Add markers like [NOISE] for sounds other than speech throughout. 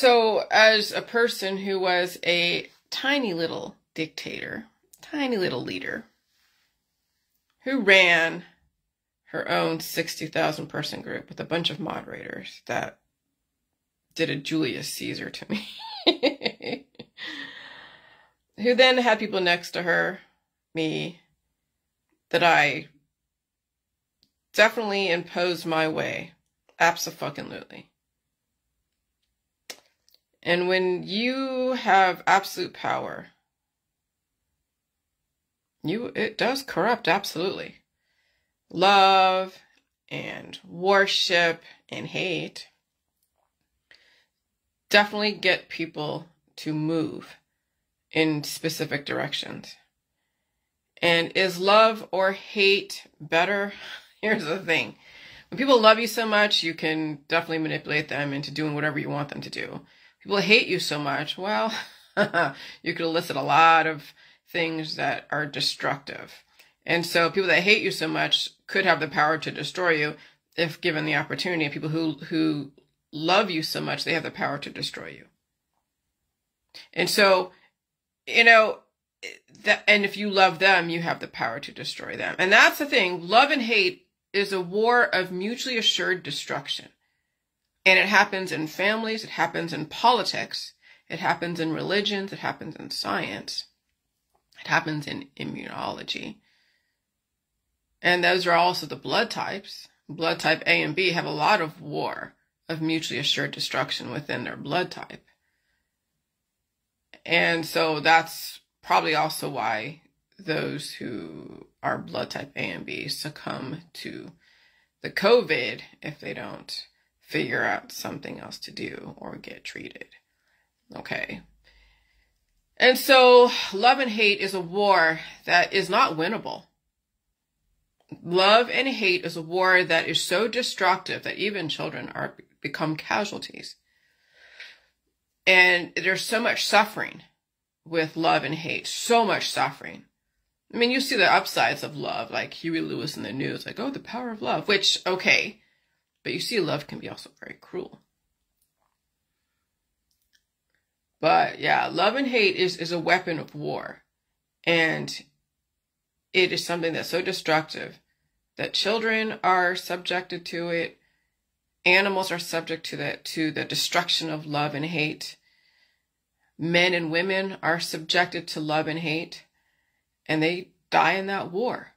So, as a person who was a tiny little dictator, tiny little leader, who ran her own 60,000 person group with a bunch of moderators that did a Julius Caesar to me. [LAUGHS] who then had people next to her, me, that I definitely imposed my way. Absolutely. And when you have absolute power, you it does corrupt absolutely. Love and worship and hate definitely get people to move in specific directions. And is love or hate better? [LAUGHS] Here's the thing. When people love you so much, you can definitely manipulate them into doing whatever you want them to do people hate you so much, well, [LAUGHS] you could elicit a lot of things that are destructive. And so people that hate you so much could have the power to destroy you if given the opportunity. People who, who love you so much, they have the power to destroy you. And so, you know, that, and if you love them, you have the power to destroy them. And that's the thing. Love and hate is a war of mutually assured destruction. And it happens in families, it happens in politics, it happens in religions, it happens in science, it happens in immunology. And those are also the blood types. Blood type A and B have a lot of war of mutually assured destruction within their blood type. And so that's probably also why those who are blood type A and B succumb to the COVID if they don't figure out something else to do or get treated. Okay. And so love and hate is a war that is not winnable. Love and hate is a war that is so destructive that even children are become casualties. And there's so much suffering with love and hate, so much suffering. I mean, you see the upsides of love, like Huey Lewis and the News, like, oh, the power of love, which, okay, but you see, love can be also very cruel. But yeah, love and hate is, is a weapon of war. And it is something that's so destructive that children are subjected to it. Animals are subject to that, to the destruction of love and hate. Men and women are subjected to love and hate, and they die in that war.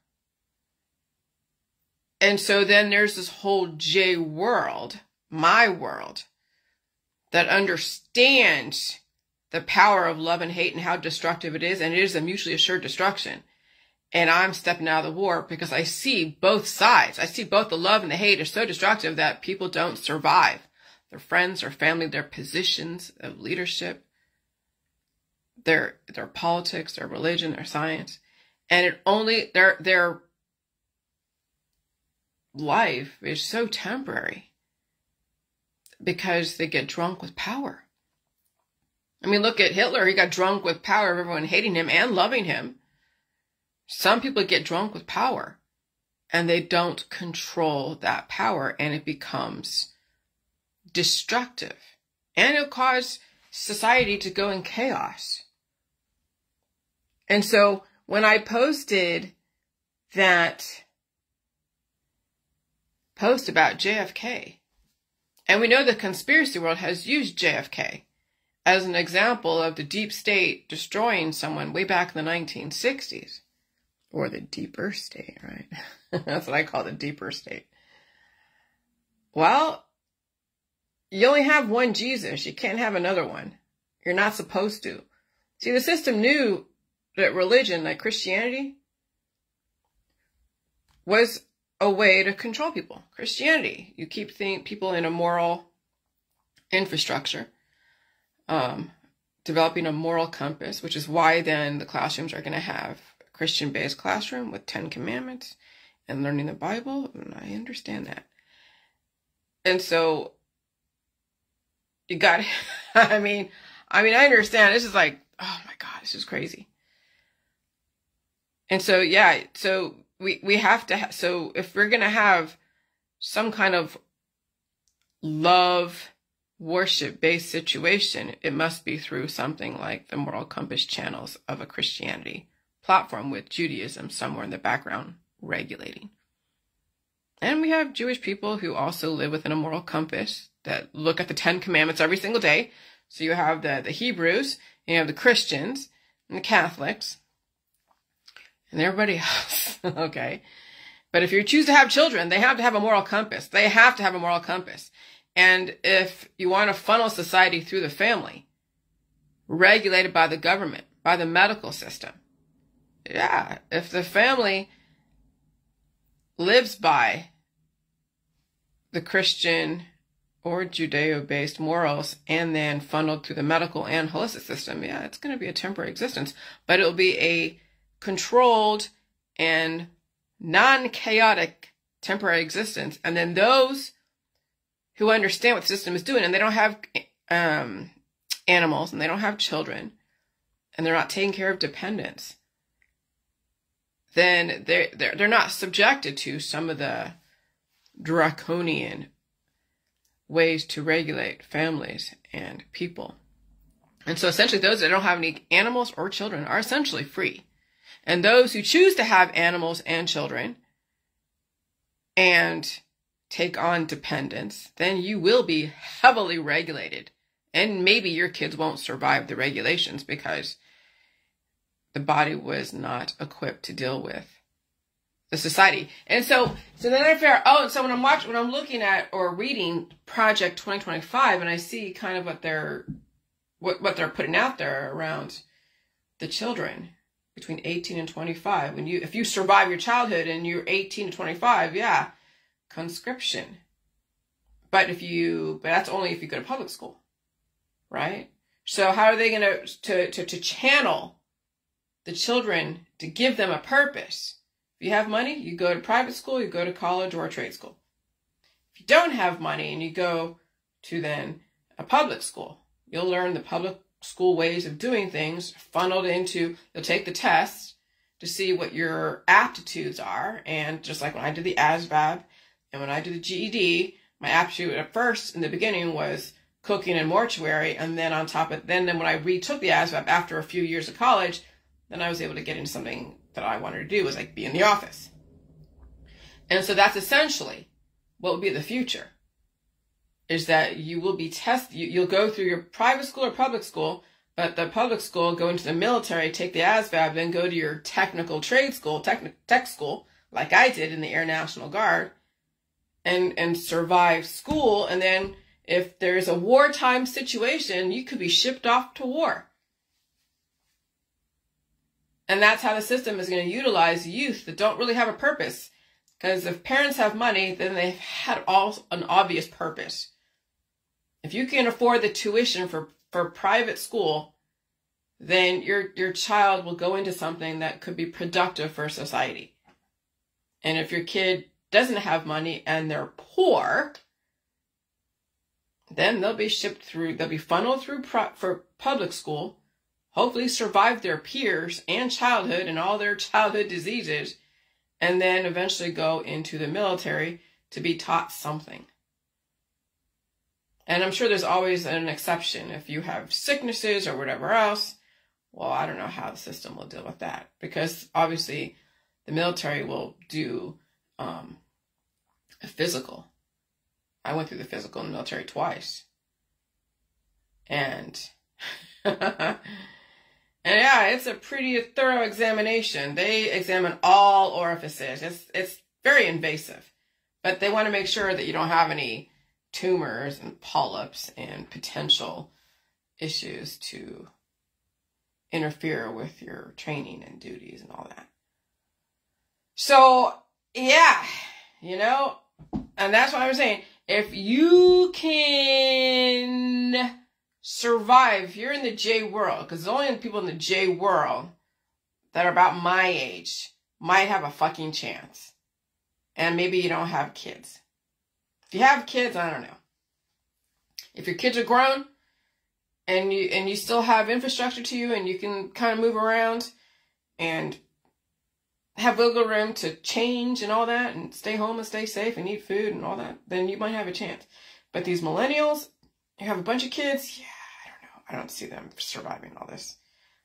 And so then there's this whole J world, my world, that understands the power of love and hate and how destructive it is. And it is a mutually assured destruction. And I'm stepping out of the war because I see both sides. I see both the love and the hate are so destructive that people don't survive. Their friends, their family, their positions of leadership, their, their politics, their religion, their science. And it only, their, their life is so temporary because they get drunk with power. I mean, look at Hitler. He got drunk with power of everyone hating him and loving him. Some people get drunk with power and they don't control that power and it becomes destructive and it'll cause society to go in chaos. And so when I posted that post about JFK. And we know the conspiracy world has used JFK as an example of the deep state destroying someone way back in the 1960s. Or the deeper state, right? [LAUGHS] That's what I call the deeper state. Well, you only have one Jesus. You can't have another one. You're not supposed to. See, the system knew that religion, like Christianity, was a way to control people. Christianity, you keep people in a moral infrastructure, um, developing a moral compass, which is why then the classrooms are going to have a Christian-based classroom with Ten Commandments and learning the Bible. And I understand that. And so you got, [LAUGHS] I mean, I mean, I understand. This is like, oh my God, this is crazy. And so, yeah, so we we have to ha- so if we're going to have some kind of love worship based situation, it must be through something like the moral compass channels of a Christianity platform with Judaism somewhere in the background regulating. And we have Jewish people who also live within a moral compass that look at the Ten Commandments every single day. So you have the, the Hebrews, you have the Christians, and the Catholics, and everybody [LAUGHS] else. okay. But if you choose to have children, they have to have a moral compass. They have to have a moral compass. And if you want to funnel society through the family, regulated by the government, by the medical system, yeah, if the family lives by the Christian or Judeo based morals and then funneled through the medical and holistic system, yeah, it's going to be a temporary existence, but it'll be a controlled and non chaotic temporary existence. And then those who understand what the system is doing and they don't have um, animals and they don't have children and they're not taking care of dependents, then they're, they're, they're not subjected to some of the draconian ways to regulate families and people. And so essentially those that don't have any animals or children are essentially free. And those who choose to have animals and children and take on dependence, then you will be heavily regulated. And maybe your kids won't survive the regulations because the body was not equipped to deal with the society. And so, so then I figure, oh, so when I'm watching, when I'm looking at or reading Project 2025 and I see kind of what they're, what, what they're putting out there around the children between 18 and 25, when you, if you survive your childhood and you're 18 to 25, yeah, conscription. But if you, but that's only if you go to public school, right? So how are they going to, to, to channel the children to give them a purpose? If you have money, you go to private school, you go to college or trade school. If you don't have money and you go to then a public school, you'll learn the public school ways of doing things funneled into, you'll take the tests to see what your aptitudes are. And just like when I did the ASVAB, and when I did the GED, my aptitude at first in the beginning was cooking and mortuary. And then on top of then, then when I retook the ASVAB after a few years of college, then I was able to get into something that I wanted to do was like be in the office. And so that's essentially what would be the future is that you will be tested. You, you'll go through your private school or public school, but the public school, go into the military, take the ASVAB, then go to your technical trade school, tech, tech school, like I did in the Air National Guard, and and survive school. And then if there's a wartime situation you could be shipped off to war. And that's how the system is going to utilize youth that don't really have a purpose. Because if parents have money then they've had all an obvious purpose if you can afford the tuition for for private school then your your child will go into something that could be productive for society and if your kid doesn't have money and they're poor, then they'll be shipped through, they'll be funneled through pro- for public school, hopefully survive their peers and childhood and all their childhood diseases, and then eventually go into the military to be taught something. And I'm sure there's always an exception. If you have sicknesses or whatever else, well, I don't know how the system will deal with that because obviously the military will do um, a physical. I went through the physical in the military twice. And [LAUGHS] and yeah, it's a pretty thorough examination. They examine all orifices. It's it's very invasive. But they want to make sure that you don't have any tumors and polyps and potential issues to interfere with your training and duties and all that. So, yeah, you know, and that's what I'm saying. If you can survive, if you're in the J world, because the only people in the J world that are about my age might have a fucking chance. And maybe you don't have kids. If you have kids, I don't know. If your kids are grown and you and you still have infrastructure to you and you can kind of move around and have wiggle room to change and all that and stay home and stay safe and eat food and all that, then you might have a chance. But these millennials you have a bunch of kids, yeah, I don't know. I don't see them surviving all this.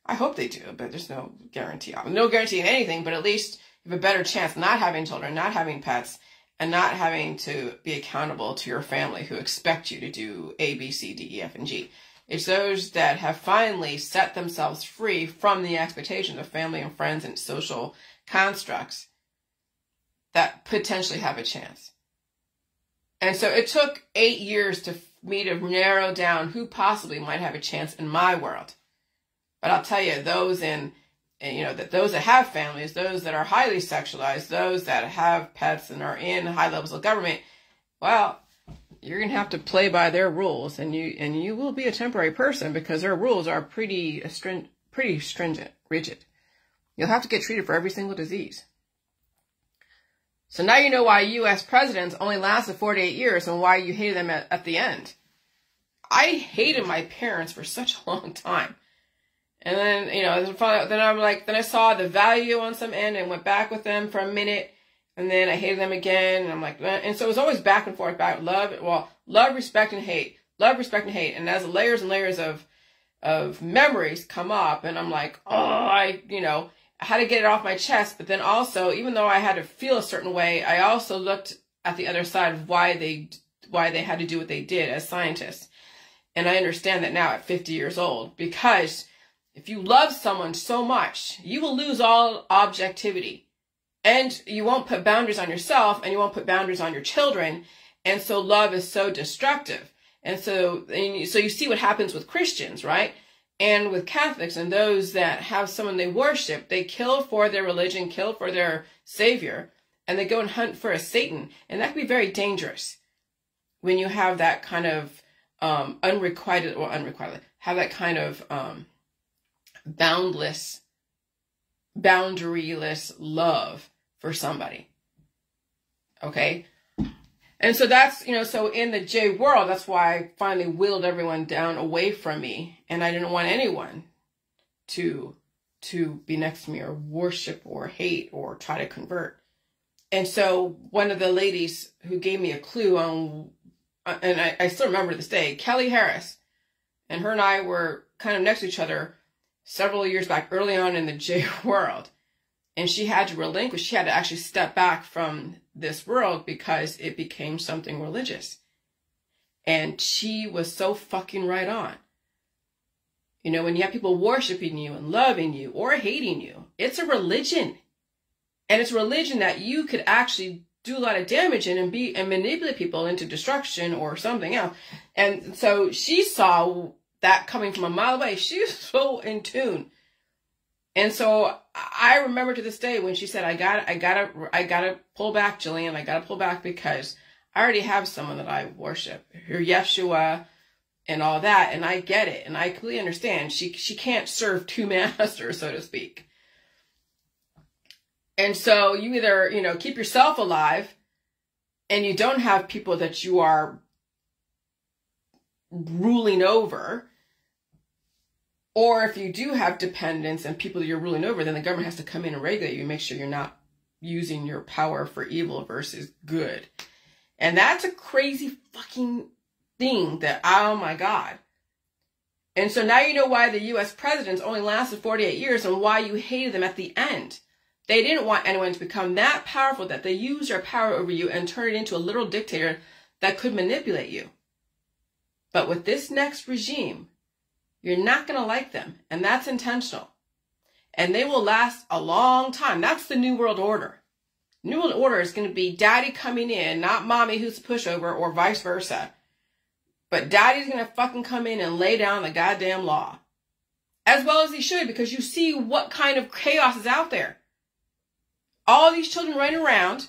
I hope they do, but there's no guarantee. No guarantee in anything, but at least you have a better chance not having children, not having pets, and not having to be accountable to your family who expect you to do A, B, C, D, E, F, and G. It's those that have finally set themselves free from the expectations of family and friends and social constructs that potentially have a chance. And so it took eight years to me to narrow down who possibly might have a chance in my world. But I'll tell you, those in, you know, that those that have families, those that are highly sexualized, those that have pets and are in high levels of government, well, you're going to have to play by their rules and you, and you will be a temporary person because their rules are pretty, stringent, pretty stringent, rigid. You'll have to get treated for every single disease. So now you know why U.S. presidents only lasted 48 years and why you hated them at, at the end. I hated my parents for such a long time. And then, you know, then I'm like, then I saw the value on some end and went back with them for a minute. And then I hated them again. And I'm like, and so it was always back and forth, back love, well, love, respect, and hate. Love, respect, and hate. And as layers and layers of, of memories come up, and I'm like, oh, I, you know, I had to get it off my chest. But then also, even though I had to feel a certain way, I also looked at the other side of why they, why they had to do what they did as scientists. And I understand that now at 50 years old because if you love someone so much, you will lose all objectivity. And you won't put boundaries on yourself and you won't put boundaries on your children. And so love is so destructive. And so, and so you see what happens with Christians, right? And with Catholics and those that have someone they worship, they kill for their religion, kill for their savior, and they go and hunt for a Satan. And that can be very dangerous when you have that kind of um, unrequited or unrequited, have that kind of um, boundless, boundaryless love for somebody. Okay? And so that's, you know, so in the J world, that's why I finally wheeled everyone down away from me. And I didn't want anyone to, to be next to me or worship or hate or try to convert. And so one of the ladies who gave me a clue on, uh, and I, I still remember this day, Kelly Harris, and her and I were kind of next to each other several years back, early on in the J [LAUGHS] world. And she had to relinquish, she had to actually step back from this world because it became something religious. And she was so fucking right on. You know, when you have people worshiping you and loving you or hating you, it's a religion. And it's a religion that you could actually do a lot of damage in and be and manipulate people into destruction or something else. And so she saw that coming from a mile away. She was [LAUGHS] so in tune. And so I remember to this day when she said, I got, I gotta, I gotta pull back, Jillian. I gotta pull back because I already have someone that I worship, her Yeshua and all that. And I get it. And I completely understand. She, she can't serve two [LAUGHS] masters, so to speak. And so you either, you know, keep yourself alive and you don't have people that you are ruling over. Or if you do have dependents and people that you're ruling over, then the government has to come in and regulate you and make sure you're not using your power for evil versus good. And that's a crazy fucking thing that, oh my God. And so now you know why the US presidents only lasted 48 years and why you hated them at the end. They didn't want anyone to become that powerful that they use their power over you and turn it into a little dictator that could manipulate you. But with this next regime, you're not going to like them. And that's intentional. And they will last a long time. That's the New World Order. New World Order is going to be daddy coming in, not mommy who's a pushover or vice versa. But daddy's going to fucking come in and lay down the goddamn law. As well as he should, because you see what kind of chaos is out there. All these children running around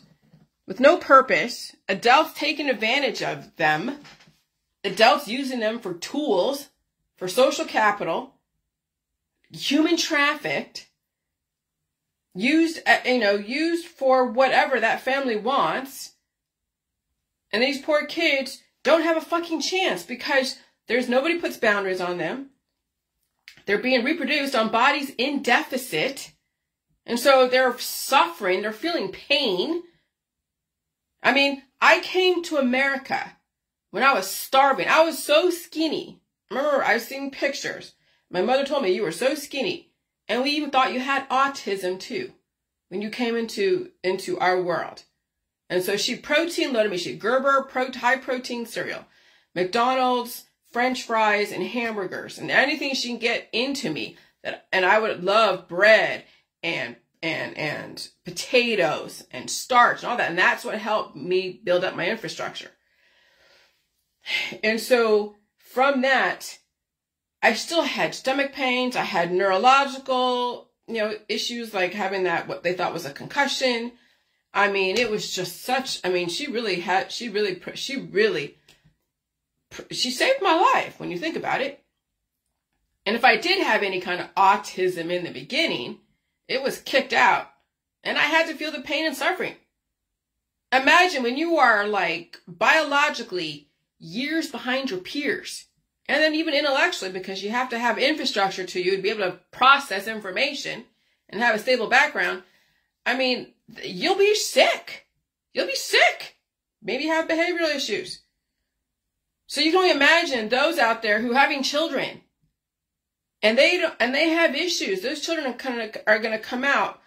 with no purpose, adults taking advantage of them, adults using them for tools, for social capital, human trafficked, used, uh, you know, used for whatever that family wants. And these poor kids don't have a fucking chance because there's nobody puts boundaries on them. They're being reproduced on bodies in deficit. And so they're suffering, they're feeling pain. I mean, I came to America when I was starving. I was so skinny. Remember, I've seen pictures. My mother told me you were so skinny. And we even thought you had autism too when you came into into our world. And so she protein loaded me. She Gerber pro, high protein cereal, McDonald's, French fries, and hamburgers, and anything she can get into me. That and I would love bread and and and potatoes and starch and all that. And that's what helped me build up my infrastructure. And so from that, I still had stomach pains. I had neurological, you know, issues like having that, what they thought was a concussion. I mean, it was just such, I mean, she really had, she really, she really, she saved my life when you think about it. And if I did have any kind of autism in the beginning, it was kicked out and I had to feel the pain and suffering. Imagine when you are like biologically years behind your peers and then even intellectually because you have to have infrastructure to you to be able to process information and have a stable background. I mean, you'll be sick. You'll be sick. Maybe have behavioral issues. So you can only imagine those out there who having children and they don't, and they have issues. Those children are kind of are going to come out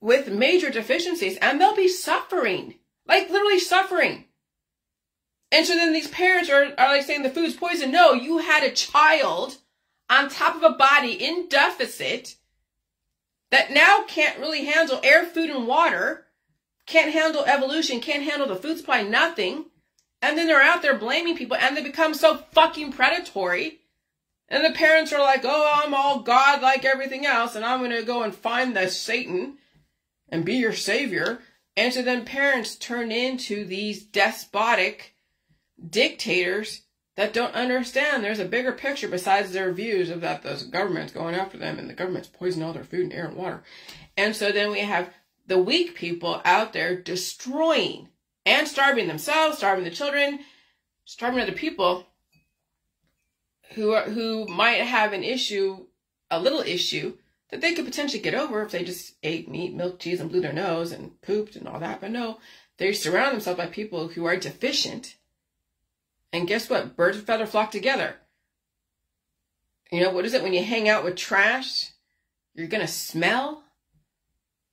with major deficiencies and they'll be suffering, like literally suffering. And so then these parents are, are like saying the food's poison. No, you had a child on top of a body in deficit that now can't really handle air, food, and water, can't handle evolution, can't handle the food supply, nothing. And then they're out there blaming people and they become so fucking predatory and the parents are like, oh, I'm all God like everything else, and I'm going to go and find the Satan and be your savior. And so then parents turn into these despotic dictators that don't understand there's a bigger picture besides their views of that the government's going after them and the government's poisoning all their food and air and water. And so then we have the weak people out there destroying and starving themselves, starving the children, starving other people who are, who might have an issue, a little issue that they could potentially get over if they just ate meat, milk, cheese, and blew their nose and pooped and all that. But no, they surround themselves by people who are deficient. And guess what? Birds of feather flock together. You know, what is it when you hang out with trash? You're going to smell?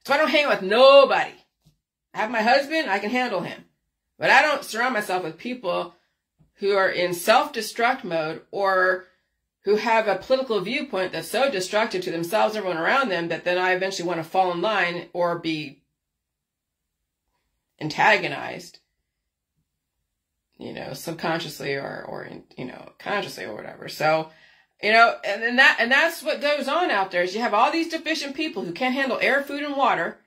So I don't hang out with nobody. I have my husband, I can handle him. But I don't surround myself with people who are in self-destruct mode or who have a political viewpoint that's so destructive to themselves and everyone around them that then I eventually want to fall in line or be antagonized, you know, subconsciously or, or, you know, consciously or whatever. So, you know, and then that, and that's what goes on out there is you have all these deficient people who can't handle air, food, and water,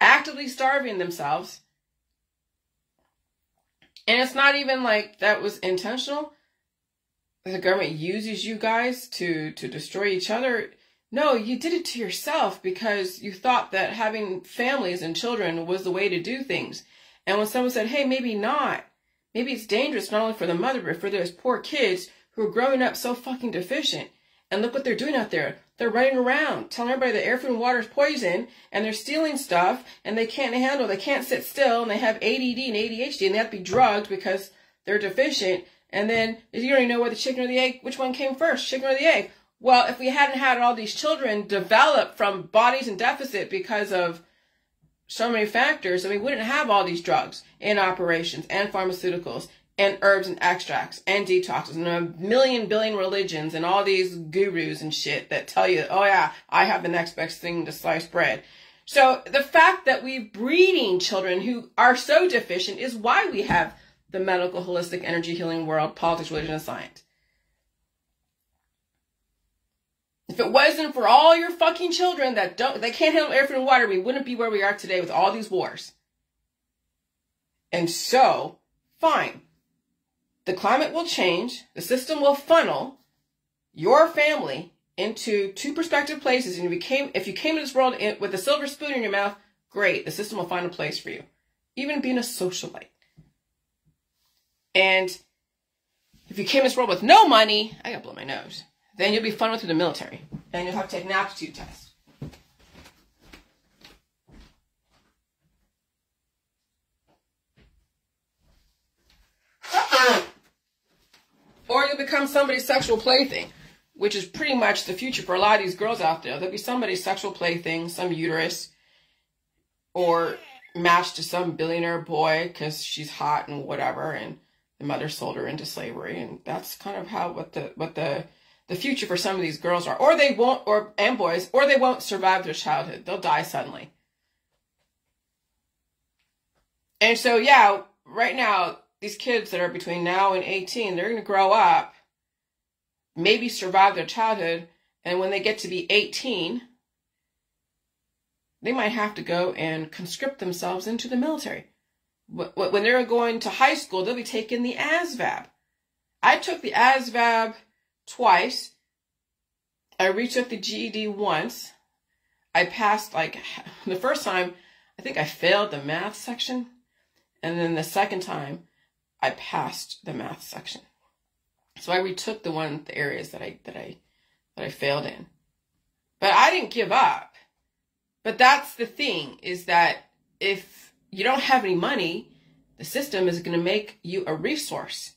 actively starving themselves, and it's not even like that was intentional. The government uses you guys to to destroy each other. No, you did it to yourself because you thought that having families and children was the way to do things. And when someone said, "Hey, maybe not. Maybe it's dangerous not only for the mother but for those poor kids who are growing up so fucking deficient." And look what they're doing out there. They're running around telling everybody that air, food, and water is poison, and they're stealing stuff, and they can't handle, they can't sit still, and they have ADD and ADHD, and they have to be drugged because they're deficient. And then you don't even know where the chicken or the egg, which one came first, chicken or the egg. Well, if we hadn't had all these children develop from bodies in deficit because of so many factors, then we wouldn't have all these drugs in operations and pharmaceuticals and herbs and extracts and detoxes and a million billion religions and all these gurus and shit that tell you, oh yeah, I have the next best thing to slice bread. So the fact that we're breeding children who are so deficient is why we have the medical, holistic, energy healing world, politics, religion, and science. If it wasn't for all your fucking children that don't, they can't handle air, food, and water, we wouldn't be where we are today with all these wars. And so, fine the climate will change, the system will funnel your family into two prospective places. And if you came, if you came to this world with a silver spoon in your mouth, great, the system will find a place for you. Even being a socialite. And if you came to this world with no money, I gotta blow my nose, then you'll be funneled through the military. And you'll have to take an aptitude test. Uh-uh. Or you'll become somebody's sexual plaything, which is pretty much the future for a lot of these girls out there. They'll be somebody's sexual plaything, some uterus, or matched to some billionaire boy because she's hot and whatever, and the mother sold her into slavery, and that's kind of how what the what the the future for some of these girls are, or they won't, or and boys, or they won't survive their childhood. They'll die suddenly. And so, yeah, right now, these kids that are between now and 18, they're going to grow up, maybe survive their childhood, and when they get to be 18, they might have to go and conscript themselves into the military. When they're going to high school, they'll be taking the ASVAB. I took the ASVAB twice. I retook the GED once. I passed like [LAUGHS] the first time, I think I failed the math section. And then the second time, I passed the math section. So I retook the one the areas that I that I that I failed in. But I didn't give up. But that's the thing is that if you don't have any money, the system is going to make you a resource.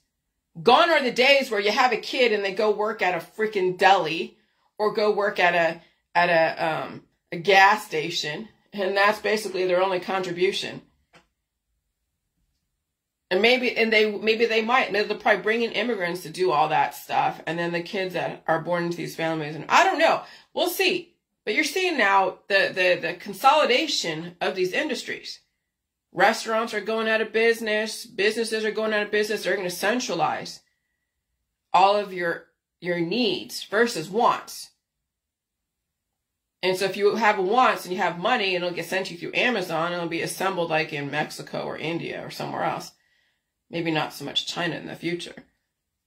Gone are the days where you have a kid and they go work at a freaking deli or go work at a at a um a gas station and that's basically their only contribution. And maybe and they maybe they might they'll probably bring in immigrants to do all that stuff and then the kids that are born into these families and I don't know. We'll see. But you're seeing now the, the, the consolidation of these industries. Restaurants are going out of business. Businesses are going out of business. They're going to centralize all of your, your needs versus wants. And so if you have wants and you have money, it'll get sent to you through Amazon it'll be assembled like in Mexico or India or somewhere else. Maybe not so much China in the future.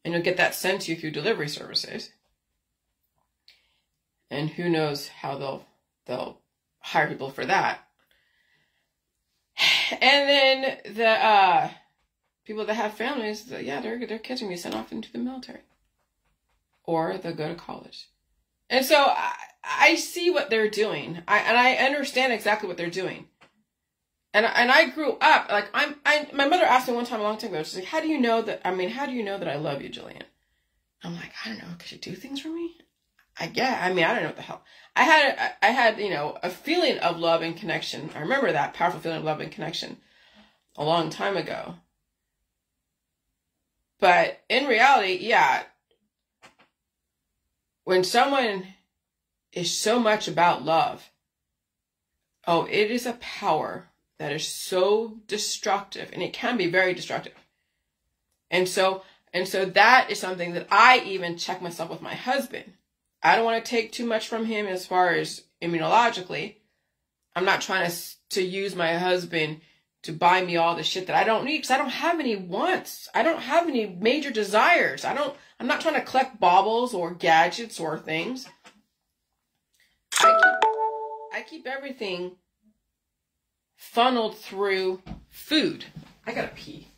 And you'll get that sent to you through delivery services and who knows how they'll they'll hire people for that. And then the uh, people that have families, the, yeah, kids are gonna be sent off into the military, or they'll go to college. And so I, I see what they're doing, I, and I understand exactly what they're doing. And and I grew up like I'm. I my mother asked me one time a long time ago. She's like, "How do you know that? I mean, how do you know that I love you, Jillian?" I'm like, I don't know, because you do things for me. I get. I mean, I don't know what the hell. I had, I had, you know, a feeling of love and connection. I remember that powerful feeling of love and connection a long time ago. But in reality, yeah, when someone is so much about love, oh, it is a power that is so destructive and it can be very destructive. And so, and so that is something that I even check myself with my husband I don't want to take too much from him as far as immunologically. I'm not trying to to use my husband to buy me all the shit that I don't need because I don't have any wants. I don't have any major desires. I don't. I'm not trying to collect baubles or gadgets or things. I keep, I keep everything funneled through food. I gotta pee.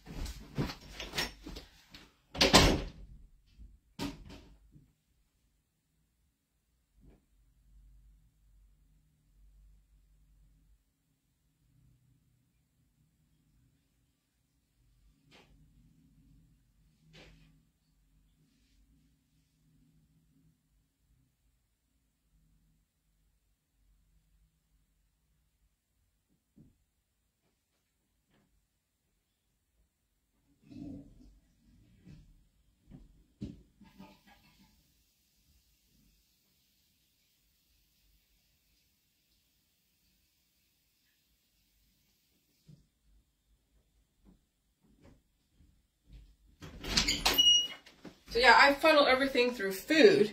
So yeah, I funnel everything through food,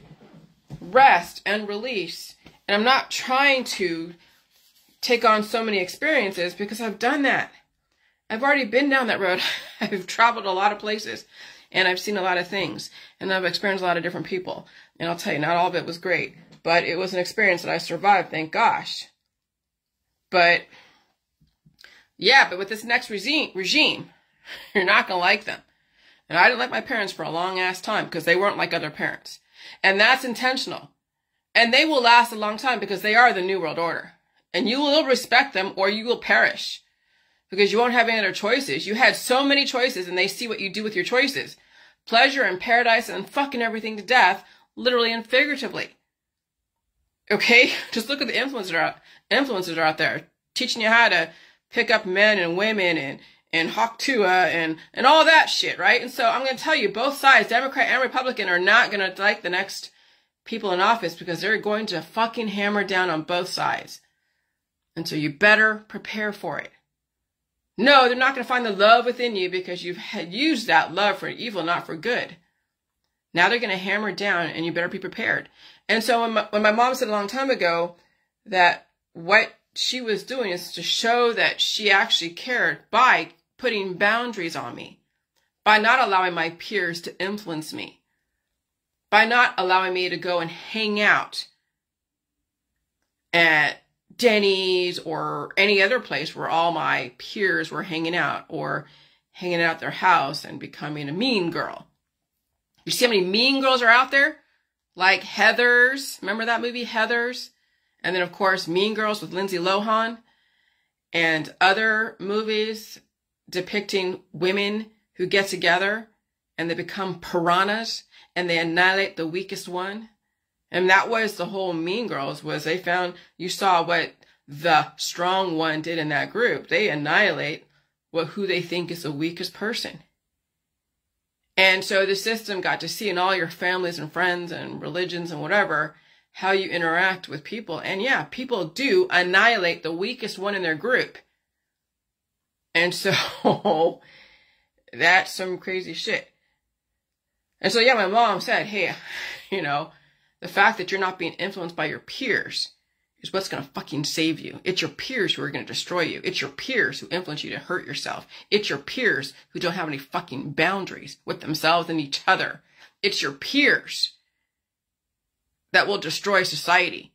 rest, and release. And I'm not trying to take on so many experiences because I've done that. I've already been down that road. [LAUGHS] I've traveled a lot of places and I've seen a lot of things and I've experienced a lot of different people. And I'll tell you, not all of it was great, but it was an experience that I survived, thank gosh. But yeah, but with this next regime, regime, [LAUGHS] you're not going to like them. And I didn't like my parents for a long ass time because they weren't like other parents. And that's intentional. And they will last a long time because they are the New World Order. And you will respect them or you will perish because you won't have any other choices. You had so many choices and they see what you do with your choices. pleasure and paradise and fucking everything to death, literally and figuratively. Okay? [LAUGHS] Just look at the influencers out, influencers are out there teaching you how to pick up men and women and and Hawk and and all that shit, right? And so I'm going to tell you, both sides, Democrat and Republican, are not going to like the next people in office because they're going to fucking hammer down on both sides. And so you better prepare for it. No, they're not going to find the love within you because you've had used that love for evil, not for good. Now they're going to hammer down and you better be prepared. And so when my, when my mom said a long time ago that what she was doing is to show that she actually cared by putting boundaries on me, by not allowing my peers to influence me, by not allowing me to go and hang out at Denny's or any other place where all my peers were hanging out or hanging out their house and becoming a mean girl. You see how many mean girls are out there? Like Heathers. Remember that movie, Heathers? And then, of course, Mean Girls with Lindsay Lohan and other movies depicting women who get together and they become piranhas and they annihilate the weakest one. And that was the whole Mean Girls was they found you saw what the strong one did in that group. They annihilate what who they think is the weakest person. And so the system got to see in all your families and friends and religions and whatever how you interact with people. And yeah, people do annihilate the weakest one in their group. And so [LAUGHS] that's some crazy shit. And so yeah, my mom said, hey, [LAUGHS] you know, the fact that you're not being influenced by your peers is what's going to fucking save you. It's your peers who are going to destroy you. It's your peers who influence you to hurt yourself. It's your peers who don't have any fucking boundaries with themselves and each other. It's your peers that will destroy society.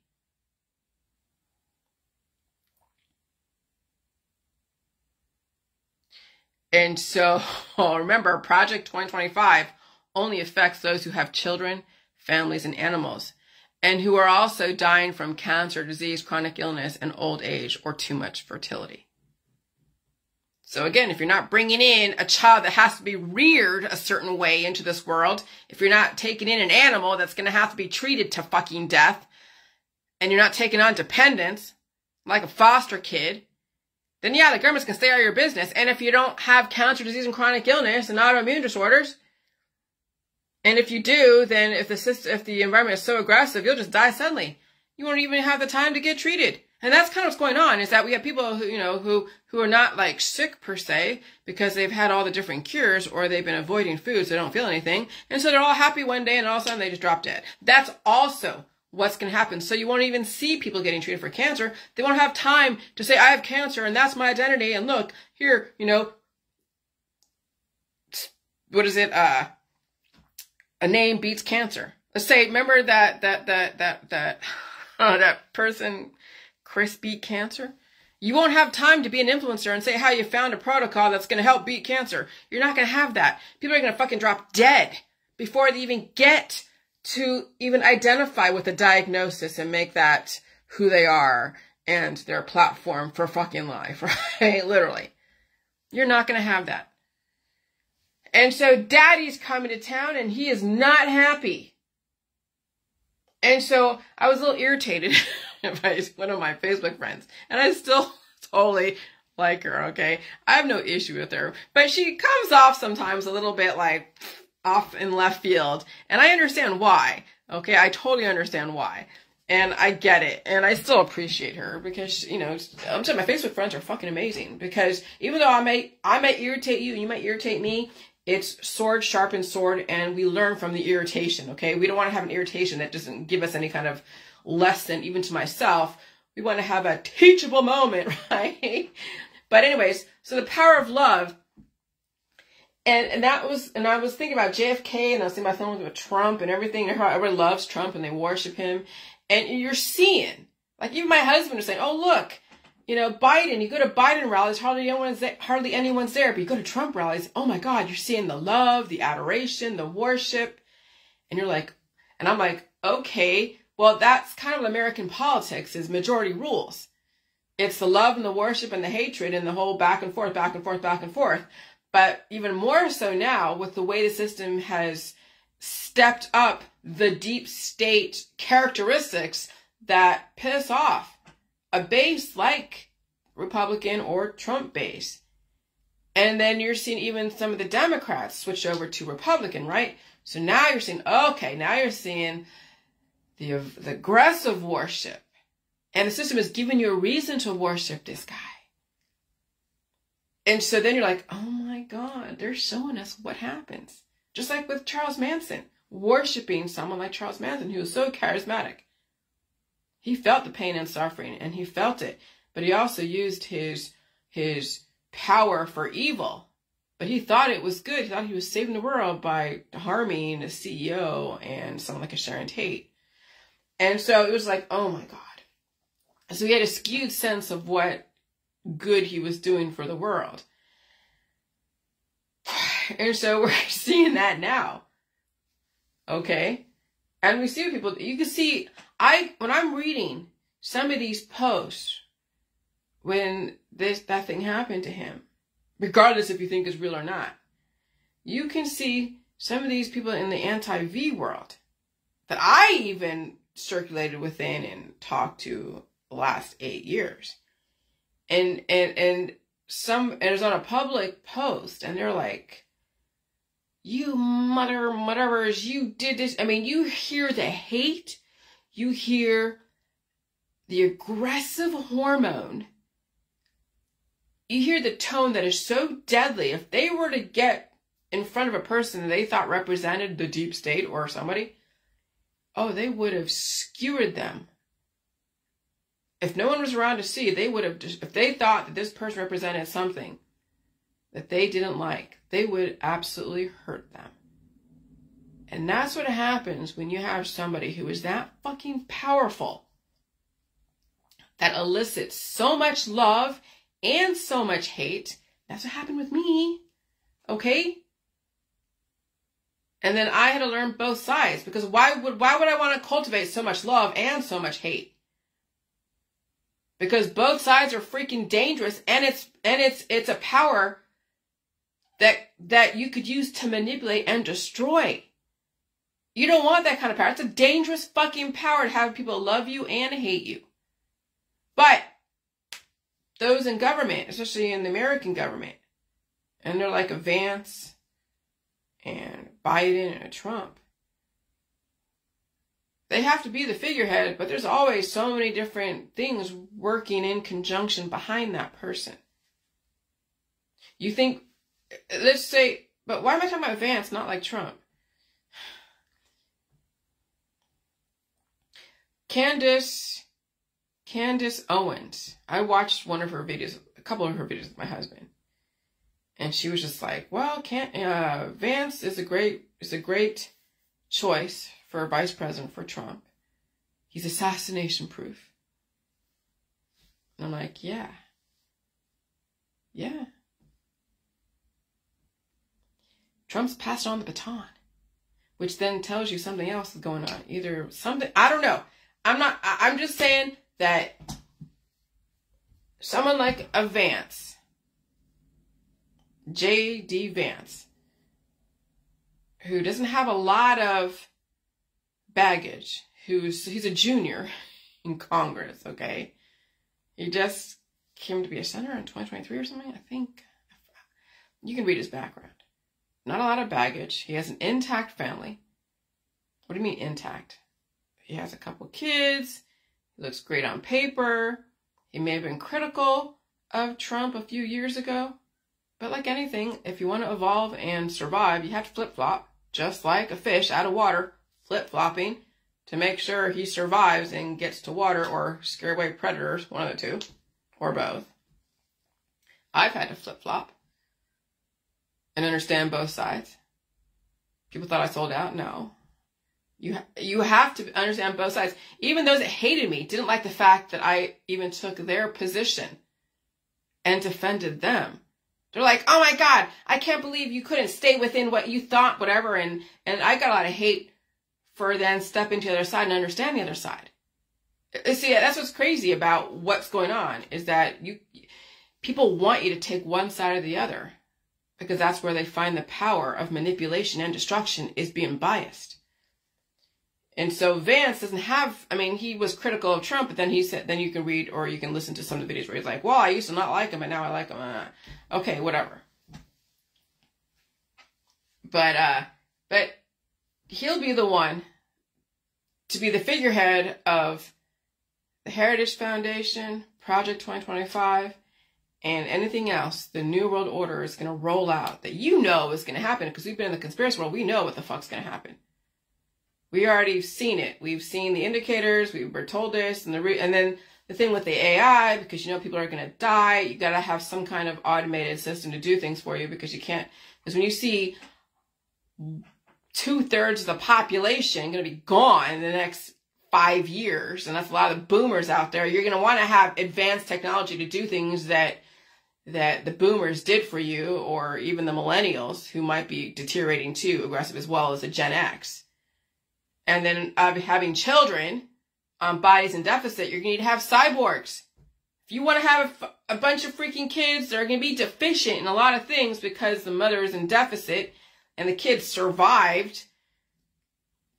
And so [LAUGHS] remember, Project 2025 only affects those who have children, families, and animals and who are also dying from cancer, disease, chronic illness, and old age or too much fertility. So again, if you're not bringing in a child that has to be reared a certain way into this world, if you're not taking in an animal that's going to have to be treated to fucking death, and you're not taking on dependents, like a foster kid, then yeah, the government's can stay out of your business. And if you don't have cancer, disease, and chronic illness and autoimmune disorders, and if you do, then if the system, if the environment is so aggressive, you'll just die suddenly. You won't even have the time to get treated. And that's kind of what's going on is that we have people who, you know, who, who are not like sick per se because they've had all the different cures or they've been avoiding food so they don't feel anything. And so they're all happy one day and all of a sudden they just drop dead. That's also what's going to happen. So you won't even see people getting treated for cancer. They won't have time to say, I have cancer and that's my identity. And look here, you know, what is it? Uh, a name beats cancer. Let's say, remember that that that that that uh, [LAUGHS] that person, Chris beat cancer. You won't have time to be an influencer and say how you found a protocol that's going to help beat cancer. You're not going to have that. People are going to fucking drop dead before they even get to even identify with the diagnosis and make that who they are and their platform for fucking life, [LAUGHS] right? Literally. You're not going to have that. And so daddy's coming to town and he is not happy. And so I was a little irritated [LAUGHS] by one of my Facebook friends. And I still [LAUGHS] totally like her, okay? I have no issue with her. But she comes off sometimes a little bit like off in left field. And I understand why. Okay, I totally understand why. And I get it. And I still appreciate her because, you know, I'm saying my Facebook friends are fucking amazing. Because even though I may I may irritate you you might irritate me, it's sword sharpens sword and we learn from the irritation okay we don't want to have an irritation that doesn't give us any kind of lesson even to myself we want to have a teachable moment [LAUGHS] right but anyways so the power of love and and that was and i was thinking about jfk and i was thinking about films with trump and everything and how everyone loves trump and they worship him and you're seeing like even my husband was saying oh look you know, Biden, you go to Biden rallies, hardly anyone's there, hardly anyone's there. But you go to Trump rallies, oh my God, you're seeing the love, the adoration, the worship. And you're like, and I'm like, okay, well, that's kind of American politics is majority rules. It's the love and the worship and the hatred and the whole back and forth, back and forth, back and forth. But even more so now with the way the system has stepped up the deep state characteristics that piss off a base like Republican or Trump base. And then you're seeing even some of the Democrats switch over to Republican, right? So now you're seeing, okay, now you're seeing the, the aggressive worship. And the system is giving you a reason to worship this guy. And so then you're like, oh my God, they're showing us what happens. Just like with Charles Manson, worshiping someone like Charles Manson, who was so charismatic. He felt the pain and suffering, and he felt it, but he also used his his power for evil. But he thought it was good. He thought he was saving the world by harming a CEO and someone like a Sharon Tate. And so it was like, oh my God. So he had a skewed sense of what good he was doing for the world. [SIGHS] And so [LAUGHS] we're seeing that now. Okay? And we see people, you can see, I, when I'm reading some of these posts, when this, that thing happened to him, regardless if you think it's real or not, you can see some of these people in the anti-V world that I even circulated within and talked to the last eight years. And, and, and some, and it was on a public post and they're like, you mother motherers, you did this. I mean, you hear the hate, you hear the aggressive hormone, you hear the tone that is so deadly. If they were to get in front of a person that they thought represented the deep state or somebody, oh, they would have skewered them. If no one was around to see, they would have, just, if they thought that this person represented something that they didn't like, they would absolutely hurt them. And that's what happens when you have somebody who is that fucking powerful that elicits so much love and so much hate. That's what happened with me. Okay? And then I had to learn both sides because why would why would I want to cultivate so much love and so much hate? Because both sides are freaking dangerous and it's and it's it's a power that that you could use to manipulate and destroy. You don't want that kind of power. It's a dangerous fucking power to have people love you and hate you. But those in government, especially in the American government, and they're like a Vance and Biden and Trump. They have to be the figurehead, but there's always so many different things working in conjunction behind that person. You think let's say, but why am I talking about Vance, not like Trump? Candace, Candace Owens. I watched one of her videos, a couple of her videos with my husband, and she was just like, "Well, can uh, Vance is a great is a great choice for vice president for Trump. He's assassination proof." And I'm like, "Yeah, yeah." Trump's passed on the baton, which then tells you something else is going on. Either something, I don't know. I'm not, I'm just saying that someone like a Vance, J.D. Vance, who doesn't have a lot of baggage, who's, he's a junior in Congress, okay? He just came to be a senator in 2023 or something, I think. You can read his background not a lot of baggage. He has an intact family. What do you mean intact? He has a couple kids. He looks great on paper. He may have been critical of Trump a few years ago. But like anything, if you want to evolve and survive, you have to flip flop, just like a fish out of water, flip flopping to make sure he survives and gets to water or scare away predators, one of the two, or both. I've had to flip flop and understand both sides. People thought I sold out. No. You, you have to understand both sides. Even those that hated me didn't like the fact that I even took their position and defended them. They're like, oh my God, I can't believe you couldn't stay within what you thought, whatever. And, and I got a lot of hate for then stepping to the other side and understand the other side. See, that's what's crazy about what's going on is that you, people want you to take one side or the other because that's where they find the power of manipulation and destruction is being biased. And so Vance doesn't have, I mean, he was critical of Trump, but then he said, then you can read or you can listen to some of the videos where he's like, well, I used to not like him, but now I like him. Uh, okay, whatever. But, uh, but he'll be the one to be the figurehead of the Heritage Foundation, Project 2025, and anything else the New World Order is going to roll out that you know is going to happen because we've been in the conspiracy world. We know what the fuck's going to happen. We already seen it. We've seen the indicators. We were told this, and the re- and then the thing with the AI because you know people are going to die. You got to have some kind of automated system to do things for you because you can't. Because when you see two thirds of the population going to be gone in the next five years, and that's a lot of boomers out there, you're going to want to have advanced technology to do things that that the boomers did for you, or even the millennials who might be deteriorating too, aggressive as well as the Gen X. And then uh, having children, um, bodies in deficit, you're going to need to have cyborgs. If you want to have a, a bunch of freaking kids that are going to be deficient in a lot of things because the mother is in deficit and the kids survived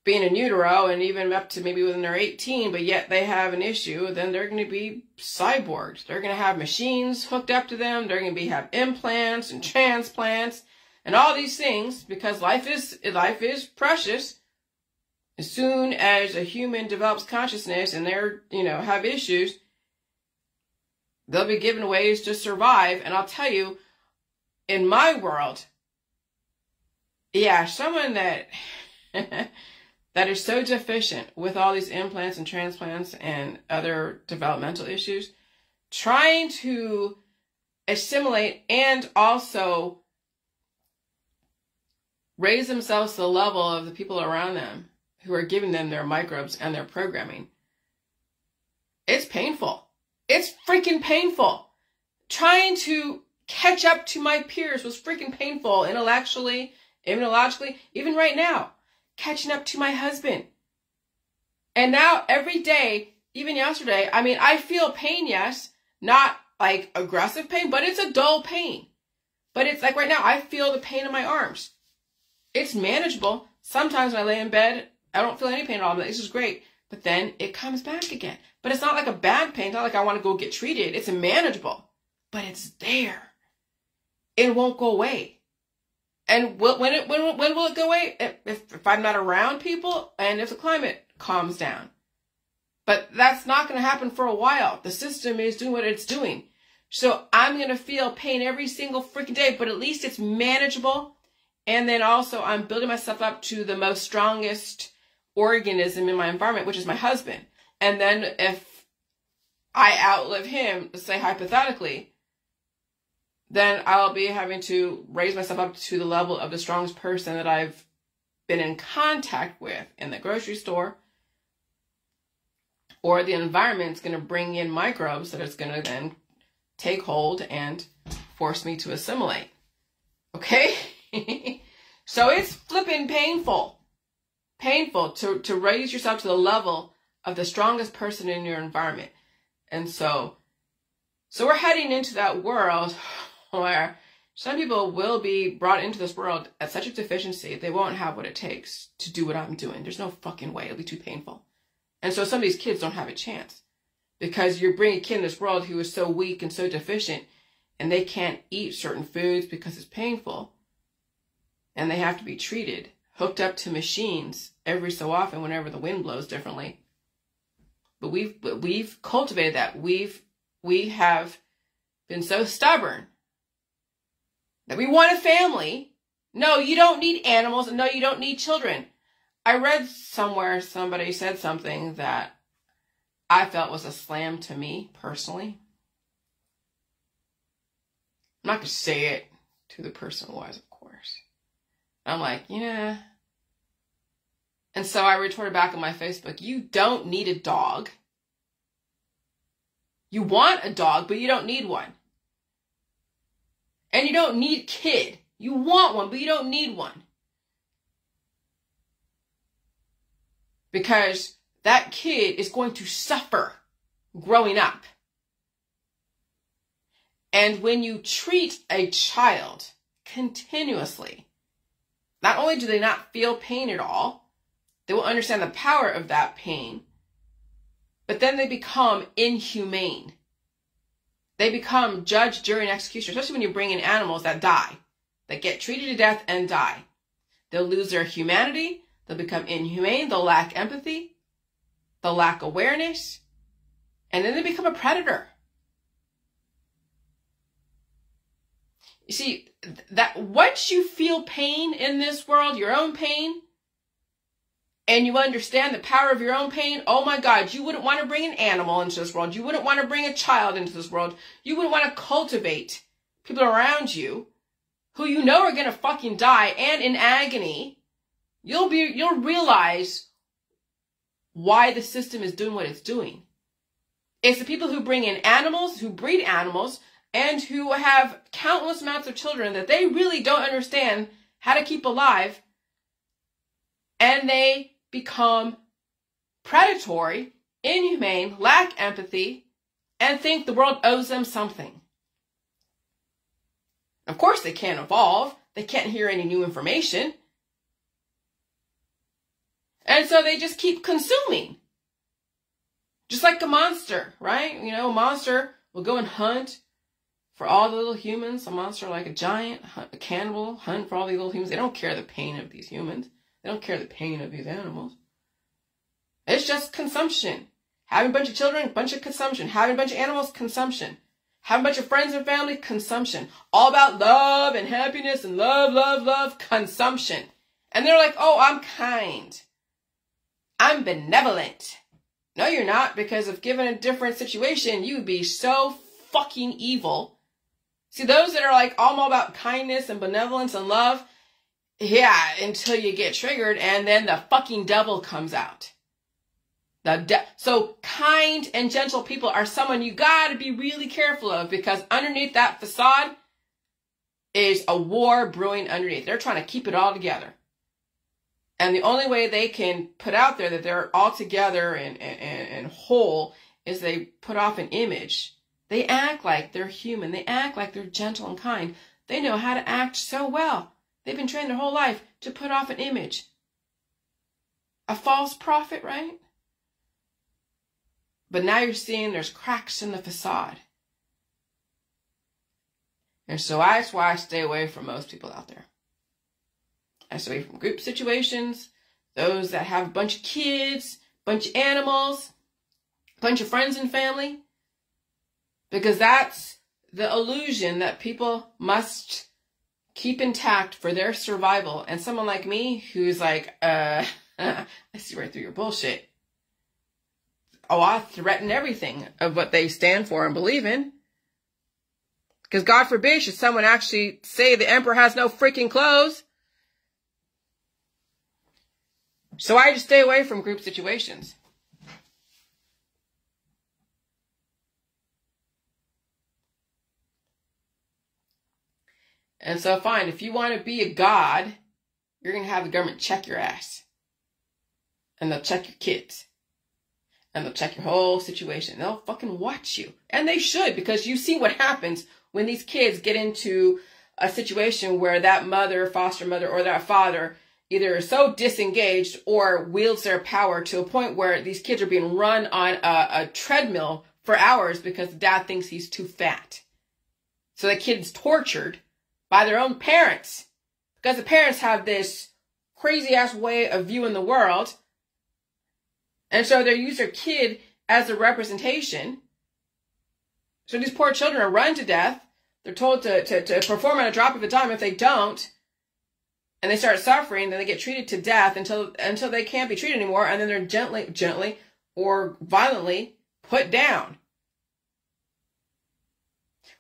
being in utero and even up to maybe when they're 18, but yet they have an issue, then they're going to be cyborgs. They're going to have machines hooked up to them. They're going to be have implants and transplants and all these things because life is life is precious. As soon as a human develops consciousness and they're, you know, have issues, they'll be given ways to survive. And I'll tell you, in my world, yeah, someone that [LAUGHS] that is so deficient with all these implants and transplants and other developmental issues, trying to assimilate and also raise themselves to the level of the people around them who are giving them their microbes and their programming. It's painful. It's freaking painful. Trying to catch up to my peers was freaking painful intellectually, immunologically, even right now catching up to my husband. And now every day, even yesterday, I mean, I feel pain, yes, not like aggressive pain, but it's a dull pain. But it's like right now, I feel the pain in my arms. It's manageable. Sometimes when I lay in bed, I don't feel any pain at all. But this is great. But then it comes back again. But it's not like a bad pain. It's not like I want to go get treated. It's manageable. But it's there. It won't go away. And will, when it when when will it go away? If if I'm not around people and if the climate calms down. But that's not going to happen for a while. The system is doing what it's doing. So I'm going to feel pain every single freaking day, but at least it's manageable. And then also I'm building myself up to the most strongest organism in my environment, which is my husband. And then if I outlive him, say hypothetically, then I'll be having to raise myself up to the level of the strongest person that I've been in contact with in the grocery store. Or the environment's going to bring in microbes that it's going to then take hold and force me to assimilate. Okay? [LAUGHS] so it's flipping painful. Painful to, to raise yourself to the level of the strongest person in your environment. And so, so we're heading into that world [SIGHS] where some people will be brought into this world at such a deficiency, they won't have what it takes to do what I'm doing. There's no fucking way. It'll be too painful. And so some of these kids don't have a chance because you're bringing a kid in this world who is so weak and so deficient and they can't eat certain foods because it's painful and they have to be treated, hooked up to machines every so often whenever the wind blows differently. But we've, we've cultivated that. We've, we have been so stubborn that we want a family. No, you don't need animals. No, you don't need children. I read somewhere somebody said something that I felt was a slam to me personally. I'm not going to say it to the person who was, of course. I'm like, yeah. And so I retorted back on my Facebook, you don't need a dog. You want a dog, but you don't need one. And you don't need kid. You want one, but you don't need one. Because that kid is going to suffer growing up. And when you treat a child continuously. Not only do they not feel pain at all, they will understand the power of that pain, but then they become inhumane. They become judge, jury, and executioner, especially when you bring in animals that die, that get treated to death and die. They'll lose their humanity, they'll become inhumane, they'll lack empathy, they'll lack awareness, and then they become a predator. You see, that once you feel pain in this world, your own pain, and you understand the power of your own pain, oh my God, you wouldn't want to bring an animal into this world. You wouldn't want to bring a child into this world. You wouldn't want to cultivate people around you who you know are going to fucking die and in agony. You'll be, you'll realize why the system is doing what it's doing. It's the people who bring in animals, who breed animals, and who have countless amounts of children that they really don't understand how to keep alive. And they become predatory, inhumane, lack empathy, and think the world owes them something. Of course, they can't evolve. They can't hear any new information. And so they just keep consuming. Just like a monster, right? You know, a monster will go and hunt for all the little humans. A monster like a giant, a cannibal, hunt for all the little humans. They don't care the pain of these humans. They don't care the pain of these animals. It's just consumption. Having a bunch of children, bunch of consumption. Having a bunch of animals, consumption. Having a bunch of friends and family, consumption. All about love and happiness and love, love, love, consumption. And they're like, oh, I'm kind. I'm benevolent. No, you're not, because if given a different situation, you would be so fucking evil. See, those that are like all about kindness and benevolence and love, yeah, until you get triggered and then the fucking devil comes out. The de- so kind and gentle people are someone you gotta be really careful of because underneath that facade is a war brewing underneath. They're trying to keep it all together. And the only way they can put out there that they're all together and, and, and whole is they put off an image. They act like they're human. They act like they're gentle and kind. They know how to act so well. They've been trained their whole life to put off an image. A false prophet, right? But now you're seeing there's cracks in the facade. And so that's why I stay away from most people out there. I stay away from group situations, those that have a bunch of kids, bunch of animals, bunch of friends and family, because that's the illusion that people must keep intact for their survival. And someone like me who's like, uh, [LAUGHS] I see right through your bullshit. Oh, I threaten everything of what they stand for and believe in. Because God forbid should someone actually say the emperor has no freaking clothes. So I just stay away from group situations. And so, fine, if you want to be a god, you're going to have the government check your ass. And they'll check your kids. And they'll check your whole situation. They'll fucking watch you. And they should, because you see what happens when these kids get into a situation where that mother, foster mother, or that father either is so disengaged or wields their power to a point where these kids are being run on a, a treadmill for hours because dad thinks he's too fat. So the kid's tortured by their own parents. Because the parents have this crazy ass way of viewing the world. And so they use their kid as a representation. So these poor children are run to death. They're told to, to, to perform at a drop of a dime. If they don't, and they start suffering, then they get treated to death until until they can't be treated anymore, and then they're gently, gently or violently put down.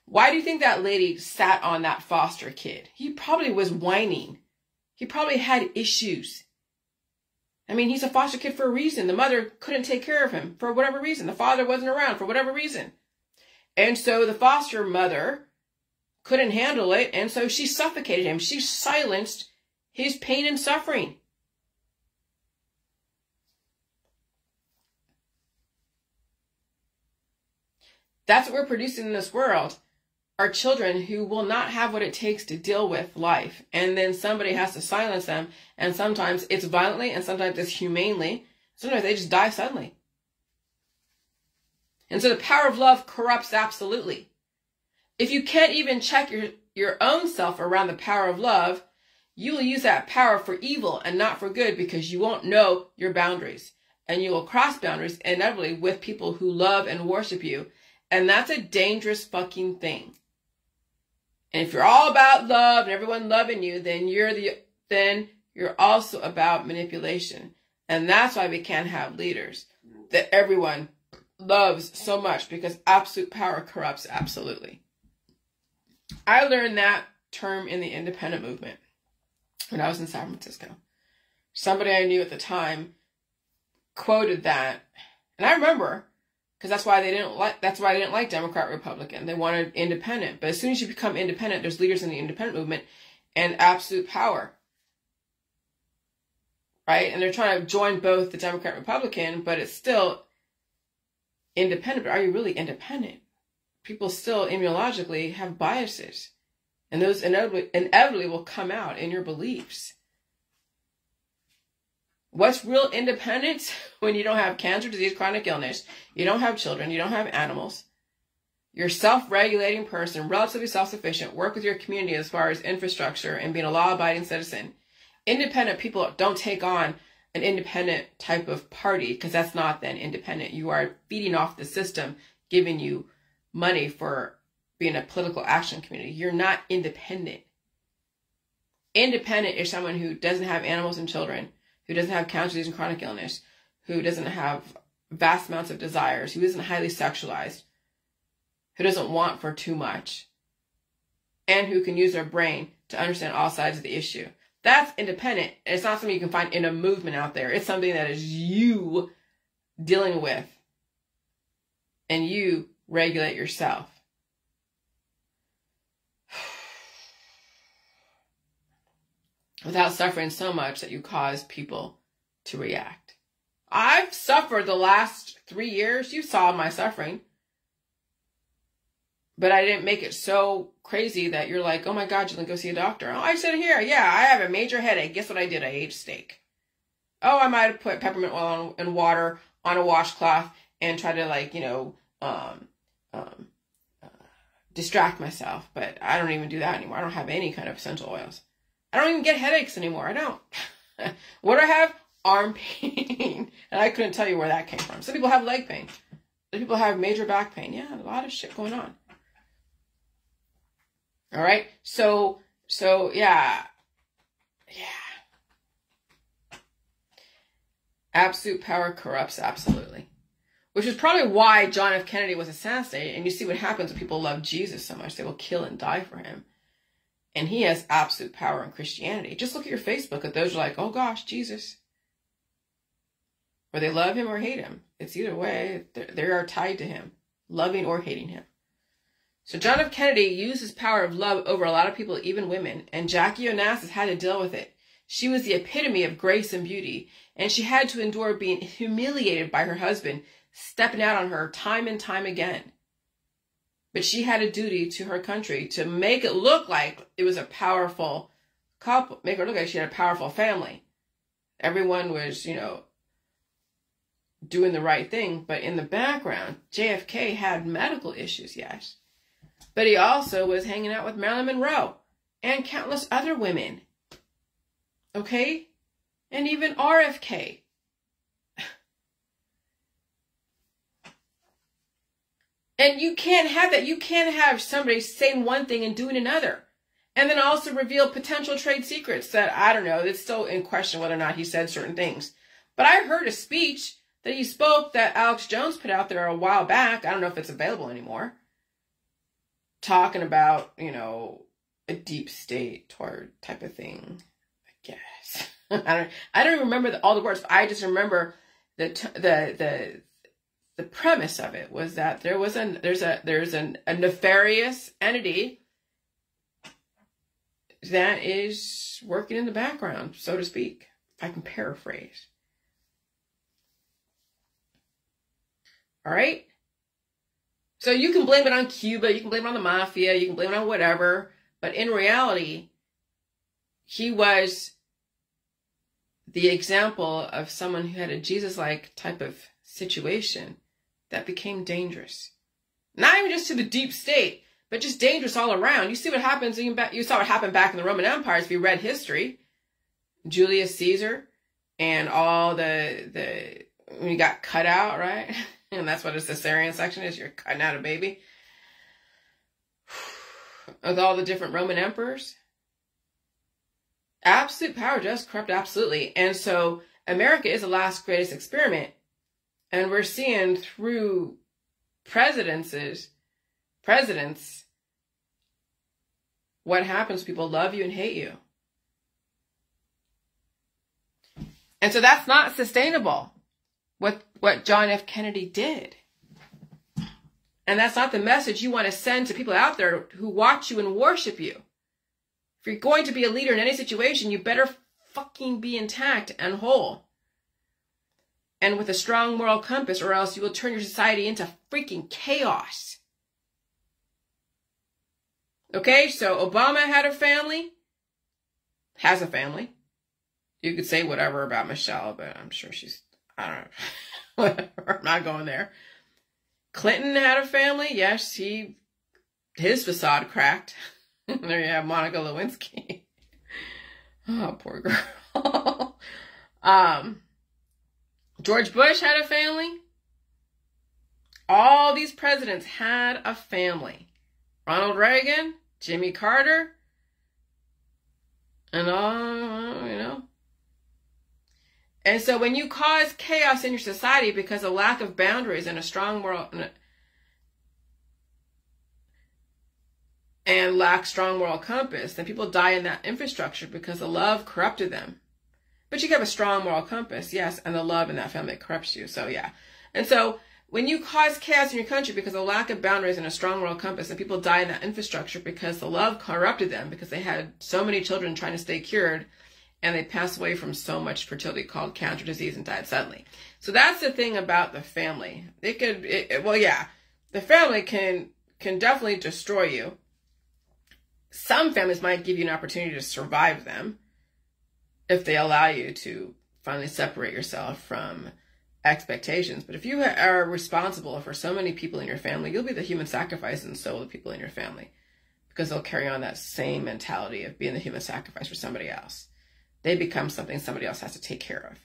Why do you think that lady sat on that foster kid? He probably was whining. He probably had issues. I mean, he's a foster kid for a reason. The mother couldn't take care of him for whatever reason. The father wasn't around for whatever reason. And so the foster mother couldn't handle it, and so she suffocated him. She silenced his pain and suffering. That's what we're producing in this world are children who will not have what it takes to deal with life. And then somebody has to silence them. And sometimes it's violently and sometimes it's humanely. Sometimes they just die suddenly. And so the power of love corrupts absolutely. If you can't even check your, your own self around the power of love, you will use that power for evil and not for good because you won't know your boundaries. And you will cross boundaries inevitably with people who love and worship you. And that's a dangerous fucking thing. And if you're all about love and everyone loving you, then you're the then you're also about manipulation. And that's why we can't have leaders that everyone loves so much because absolute power corrupts absolutely. I learned that term in the independent movement when I was in San Francisco. Somebody I knew at the time quoted that, and I remember because that's why they didn't like that's why they didn't like Democrat Republican. They wanted independent. But as soon as you become independent, there's leaders in the independent movement and absolute power. Right? And they're trying to join both the Democrat Republican, but it's still independent. But are you really independent? People still immunologically have biases. And those inevitably, inevitably will come out in your beliefs. What's real independence [LAUGHS] when you don't have cancer, disease, chronic illness, you don't have children, you don't have animals, you're self-regulating person, relatively self-sufficient, work with your community as far as infrastructure and being a law-abiding citizen. Independent people don't take on an independent type of party because that's not then independent. You are feeding off the system, giving you money for being a political action community. You're not independent. Independent is someone who doesn't have animals and children, who doesn't have cancer disease and chronic illness, who doesn't have vast amounts of desires, who isn't highly sexualized, who doesn't want for too much, and who can use their brain to understand all sides of the issue. That's independent. It's not something you can find in a movement out there. It's something that is you dealing with and you regulate yourself. Without suffering so much that you cause people to react. I've suffered the last three years. You saw my suffering. But I didn't make it so crazy that you're like, oh my God, you didn't go see a doctor. Oh, I said here, yeah, I have a major headache. Guess what I did? I ate steak. Oh, I might have put peppermint oil and water on a washcloth and try to like, you know, um, um, uh, distract myself. But I don't even do that anymore. I don't have any kind of essential oils. I don't even get headaches anymore. I don't. [LAUGHS] what do I have? Arm pain. [LAUGHS] and I couldn't tell you where that came from. Some people have leg pain. Some people have major back pain. Yeah, a lot of shit going on. All right. So, so yeah. Yeah. Absolute power corrupts absolutely. Which is probably why John F. Kennedy was assassinated. And you see what happens when people love Jesus so much. They will kill and die for him and he has absolute power in Christianity. Just look at your Facebook at those are like, oh gosh, Jesus. Or they love him or hate him. It's either way. They are tied to him, loving or hating him. So John F. Kennedy used his power of love over a lot of people, even women, and Jackie Onassis had to deal with it. She was the epitome of grace and beauty, and she had to endure being humiliated by her husband, stepping out on her time and time again. But she had a duty to her country to make it look like it was a powerful couple, make her look like she had a powerful family. Everyone was, you know, doing the right thing. But in the background, JFK had medical issues, yes. But he also was hanging out with Marilyn Monroe and countless other women. Okay? And even RFK. And you can't have that. You can't have somebody saying one thing and doing another. And then also reveal potential trade secrets that, I don't know, it's still in question whether or not he said certain things. But I heard a speech that he spoke that Alex Jones put out there a while back. I don't know if it's available anymore. Talking about, you know, a deep state toward type of thing. I guess. [LAUGHS] I don't I don't remember the, all the words, I just remember the the the the premise of it was that there was a there's a there's an, a nefarious entity that is working in the background, so to speak, if I can paraphrase. All right. So you can blame it on Cuba, you can blame it on the mafia, you can blame it on whatever, but in reality, he was the example of someone who had a Jesus like type of situation that became dangerous. Not even just to the deep state, but just dangerous all around. You see what happens, you saw what happened back in the Roman empires if you read history. Julius Caesar and all the, the, when he got cut out, right? [LAUGHS] And that's what a cesarean section is. You're cutting out a baby. [SIGHS] With all the different Roman emperors. Absolute power just corrupt absolutely. And so America is the last greatest experiment. And we're seeing through presidencies, presidents, what happens. People love you and hate you. And so that's not sustainable. What, what John F. Kennedy did. And that's not the message you want to send to people out there who watch you and worship you. If you're going to be a leader in any situation, you better fucking be intact and whole. And with a strong moral compass, or else you will turn your society into freaking chaos. Okay, so Obama had a family, has a family. You could say whatever about Michelle, but I'm sure she's, I don't know, [LAUGHS] whatever. I'm not going there. Clinton had a family. Yes, he, his facade cracked. [LAUGHS] there you have Monica Lewinsky. [LAUGHS] oh, poor girl. um, George Bush had a family. All these presidents had a family. Ronald Reagan, Jimmy Carter, and all, you know, and so when you cause chaos in your society because of lack of boundaries and a strong moral and lack strong moral compass, then people die in that infrastructure because the love corrupted them. But you have a strong moral compass, yes, and the love in that family corrupts you. So yeah. And so when you cause chaos in your country because of lack of boundaries and a strong moral compass, and people die in that infrastructure because the love corrupted them because they had so many children trying to stay cured and they pass away from so much fertility called cancer disease and died suddenly. So that's the thing about the family. It could, it, well, yeah, the family can can definitely destroy you. Some families might give you an opportunity to survive them if they allow you to finally separate yourself from expectations. But if you are responsible for so many people in your family, you'll be the human sacrifice and so will the people in your family because they'll carry on that same mentality of being the human sacrifice for somebody else they become something somebody else has to take care of.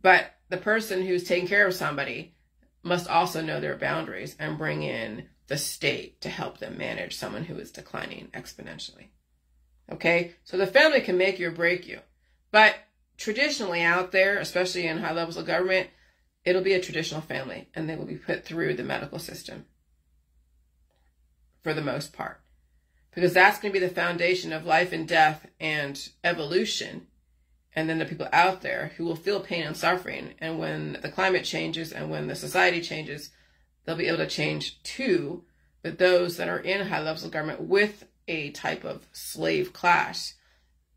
But the person who's taking care of somebody must also know their boundaries and bring in the state to help them manage someone who is declining exponentially. Okay, so the family can make you or break you. But traditionally out there, especially in high levels of government, it'll be a traditional family and they will be put through the medical system for the most part because that's going to be the foundation of life and death and evolution. And then the people out there who will feel pain and suffering. And when the climate changes and when the society changes, they'll be able to change too. But those that are in high levels of government with a type of slave class,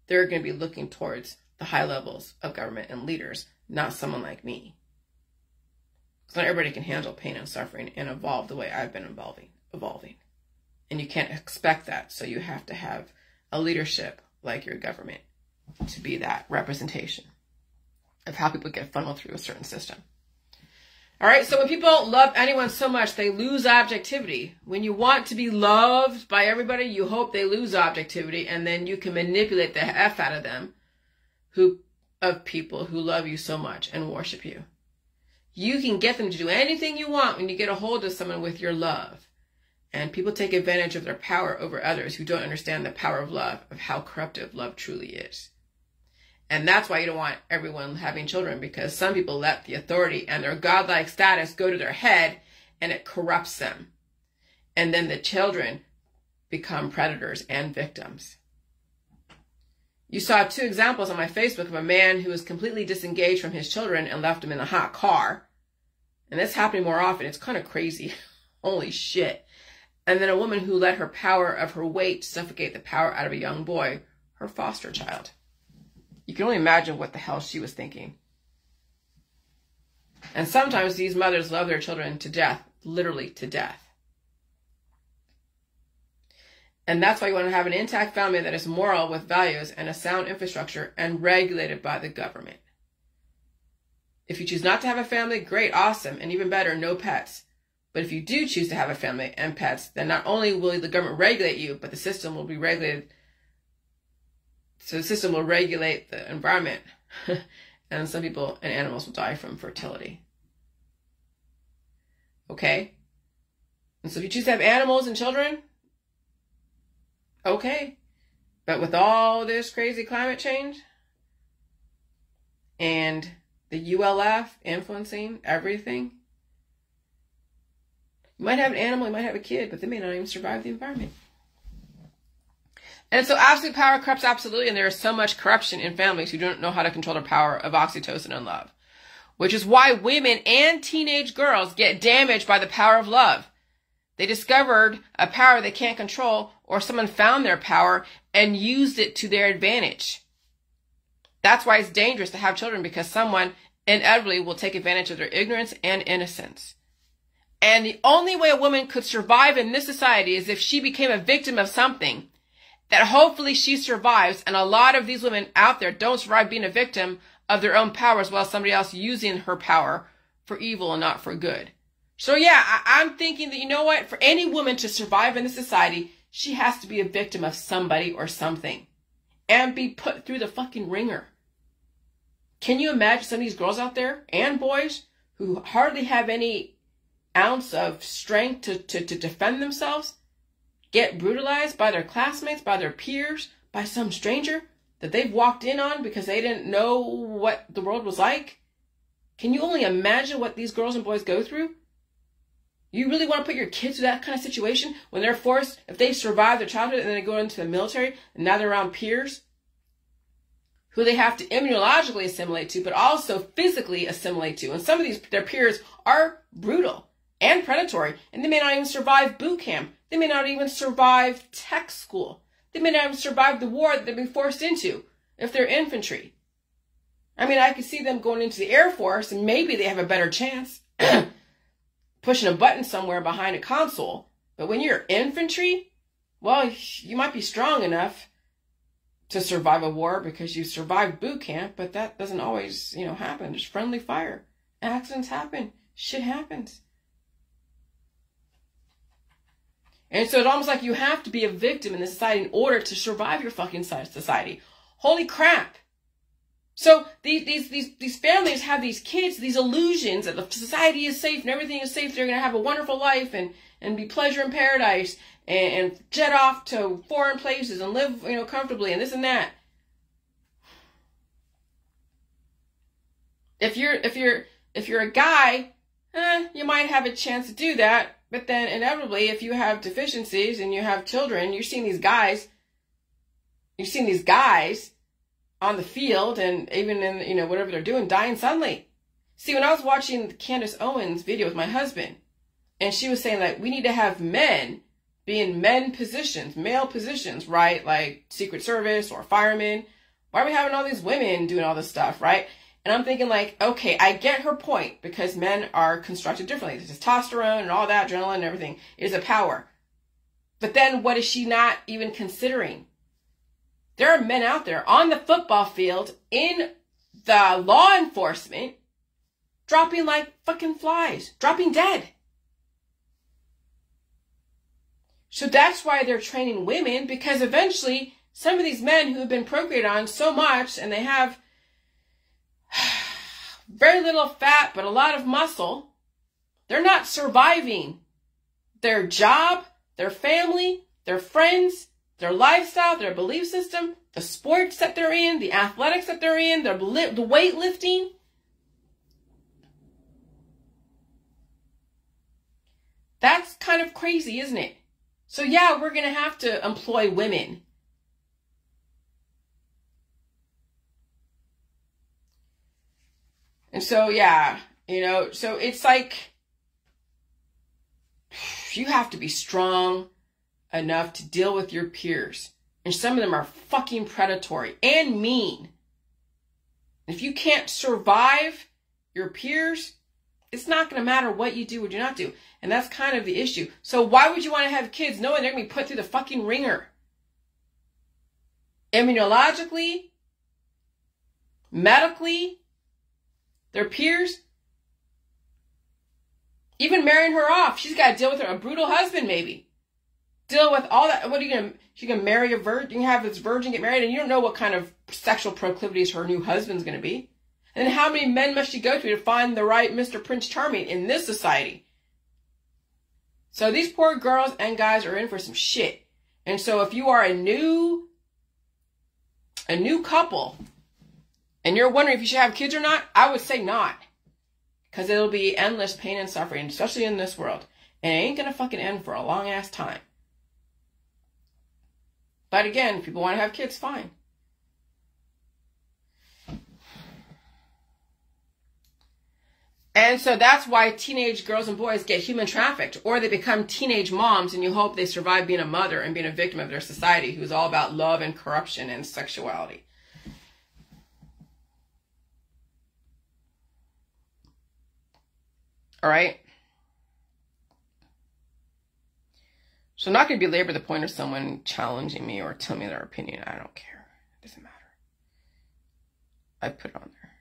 they're going to be looking towards the high levels of government and leaders, not someone like me. Because not everybody can handle pain and suffering and evolve the way I've been evolving. evolving. And you can't expect that. So you have to have a leadership like your government to be that representation of how people get funneled through a certain system. All right, so when people love anyone so much, they lose objectivity. When you want to be loved by everybody, you hope they lose objectivity, and then you can manipulate the F out of them who of people who love you so much and worship you. You can get them to do anything you want when you get a hold of someone with your love. And people take advantage of their power over others who don't understand the power of love, of how corruptive love truly is. And that's why you don't want everyone having children because some people let the authority and their godlike status go to their head and it corrupts them. And then the children become predators and victims. You saw two examples on my Facebook of a man who was completely disengaged from his children and left them in a hot car. And this happening more often. It's kind of crazy. [LAUGHS] Holy shit. And then a woman who let her power of her weight suffocate the power out of a young boy, her foster child. You can only imagine what the hell she was thinking. And sometimes these mothers love their children to death, literally to death. And that's why you want to have an intact family that is moral with values and a sound infrastructure and regulated by the government. If you choose not to have a family, great, awesome, and even better, no pets. But if you do choose to have a family and pets, then not only will the government regulate you, but the system will be regulated. So the system will regulate the environment. [LAUGHS] and some people and animals will die from fertility. Okay? And so if you choose to have animals and children, okay. But with all this crazy climate change and the ULF influencing everything, you might have an animal, you might have a kid, but they may not even survive the environment. And so absolute power corrupts absolutely, and there is so much corruption in families who don't know how to control the power of oxytocin and love. Which is why women and teenage girls get damaged by the power of love. They discovered a power they can't control, or someone found their power and used it to their advantage. That's why it's dangerous to have children because someone inevitably will take advantage of their ignorance and innocence. And the only way a woman could survive in this society is if she became a victim of something that hopefully she survives. And a lot of these women out there don't survive being a victim of their own power as well as somebody else using her power for evil and not for good. So yeah, I, am thinking that, you know what? For any woman to survive in this society, she has to be a victim of somebody or something and be put through the fucking ringer. Can you imagine some of these girls out there and boys who hardly have any ounce of strength to, to, to defend themselves get brutalized by their classmates, by their peers, by some stranger that they've walked in on because they didn't know what the world was like? Can you only imagine what these girls and boys go through? You really want to put your kids through that kind of situation when they're forced, if they survive their childhood and then they go into the military and now they're around peers who they have to immunologically assimilate to, but also physically assimilate to. And some of these, their peers are brutal and predatory, and they may not even survive boot camp. They may not even survive tech school. They may not even survive the war that they've been forced into if they're infantry. I mean, I could see them going into the Air Force and maybe they have a better chance [CLEARS THROAT] pushing a button somewhere behind a console. But when you're infantry, well, you might be strong enough to survive a war because you survived boot camp, but that doesn't always, you know, happen. There's friendly fire. Accidents happen. Shit happens. And so it's almost like you have to be a victim in the society in order to survive your fucking society. Holy crap. So these, these, these, these families have these kids, these illusions that the society is safe and everything is safe. They're going to have a wonderful life and, and be pleasure in paradise and, and jet off to foreign places and live, you know, comfortably and this and that. If you're, if you're, if you're a guy, eh, you might have a chance to do that but then inevitably, if you have deficiencies and you have children, you're seeing these guys, you're seeing these guys on the field and even in, you know, whatever they're doing, dying suddenly. See, when I was watching Candace Owens video with my husband, and she was saying like, we need to have men be in men positions, male positions, right? Like Secret Service or firemen. Why are we having all these women doing all this stuff, right? And I'm thinking like, okay, I get her point because men are constructed differently. There's testosterone and all that, adrenaline and everything is a power. But then what is she not even considering? There are men out there on the football field in the law enforcement dropping like fucking flies, dropping dead. So that's why they're training women because eventually some of these men who have been procreated on so much and they have [SIGHS] very little fat, but a lot of muscle. They're not surviving their job, their family, their friends, their lifestyle, their belief system, the sports that they're in, the athletics that they're in, their the weightlifting. That's kind of crazy, isn't it? So yeah, we're going to have to employ women And so, yeah, you know, so it's like you have to be strong enough to deal with your peers. And some of them are fucking predatory and mean. If you can't survive your peers, it's not going to matter what you do or do not do. And that's kind of the issue. So why would you want to have kids knowing they're going to be put through the fucking ringer? Immunologically, medically, their peers, even marrying her off. She's got to deal with her, a brutal husband, maybe. Deal with all that. What are you going to, she can marry a virgin, you have this virgin get married, and you don't know what kind of sexual proclivities her new husband's going to be. And how many men must she go to to find the right Mr. Prince Charming in this society? So these poor girls and guys are in for some shit. And so if you are a new, a new couple, and you're wondering if you should have kids or not, I would say not. Because it'll be endless pain and suffering, especially in this world. And it ain't gonna fucking end for a long ass time. But again, if people want to have kids, fine. And so that's why teenage girls and boys get human trafficked, or they become teenage moms, and you hope they survive being a mother and being a victim of their society who's all about love and corruption and sexuality. All right? So I'm not going to belabor the point of someone challenging me or telling me their opinion. I don't care. It doesn't matter. I put it on there.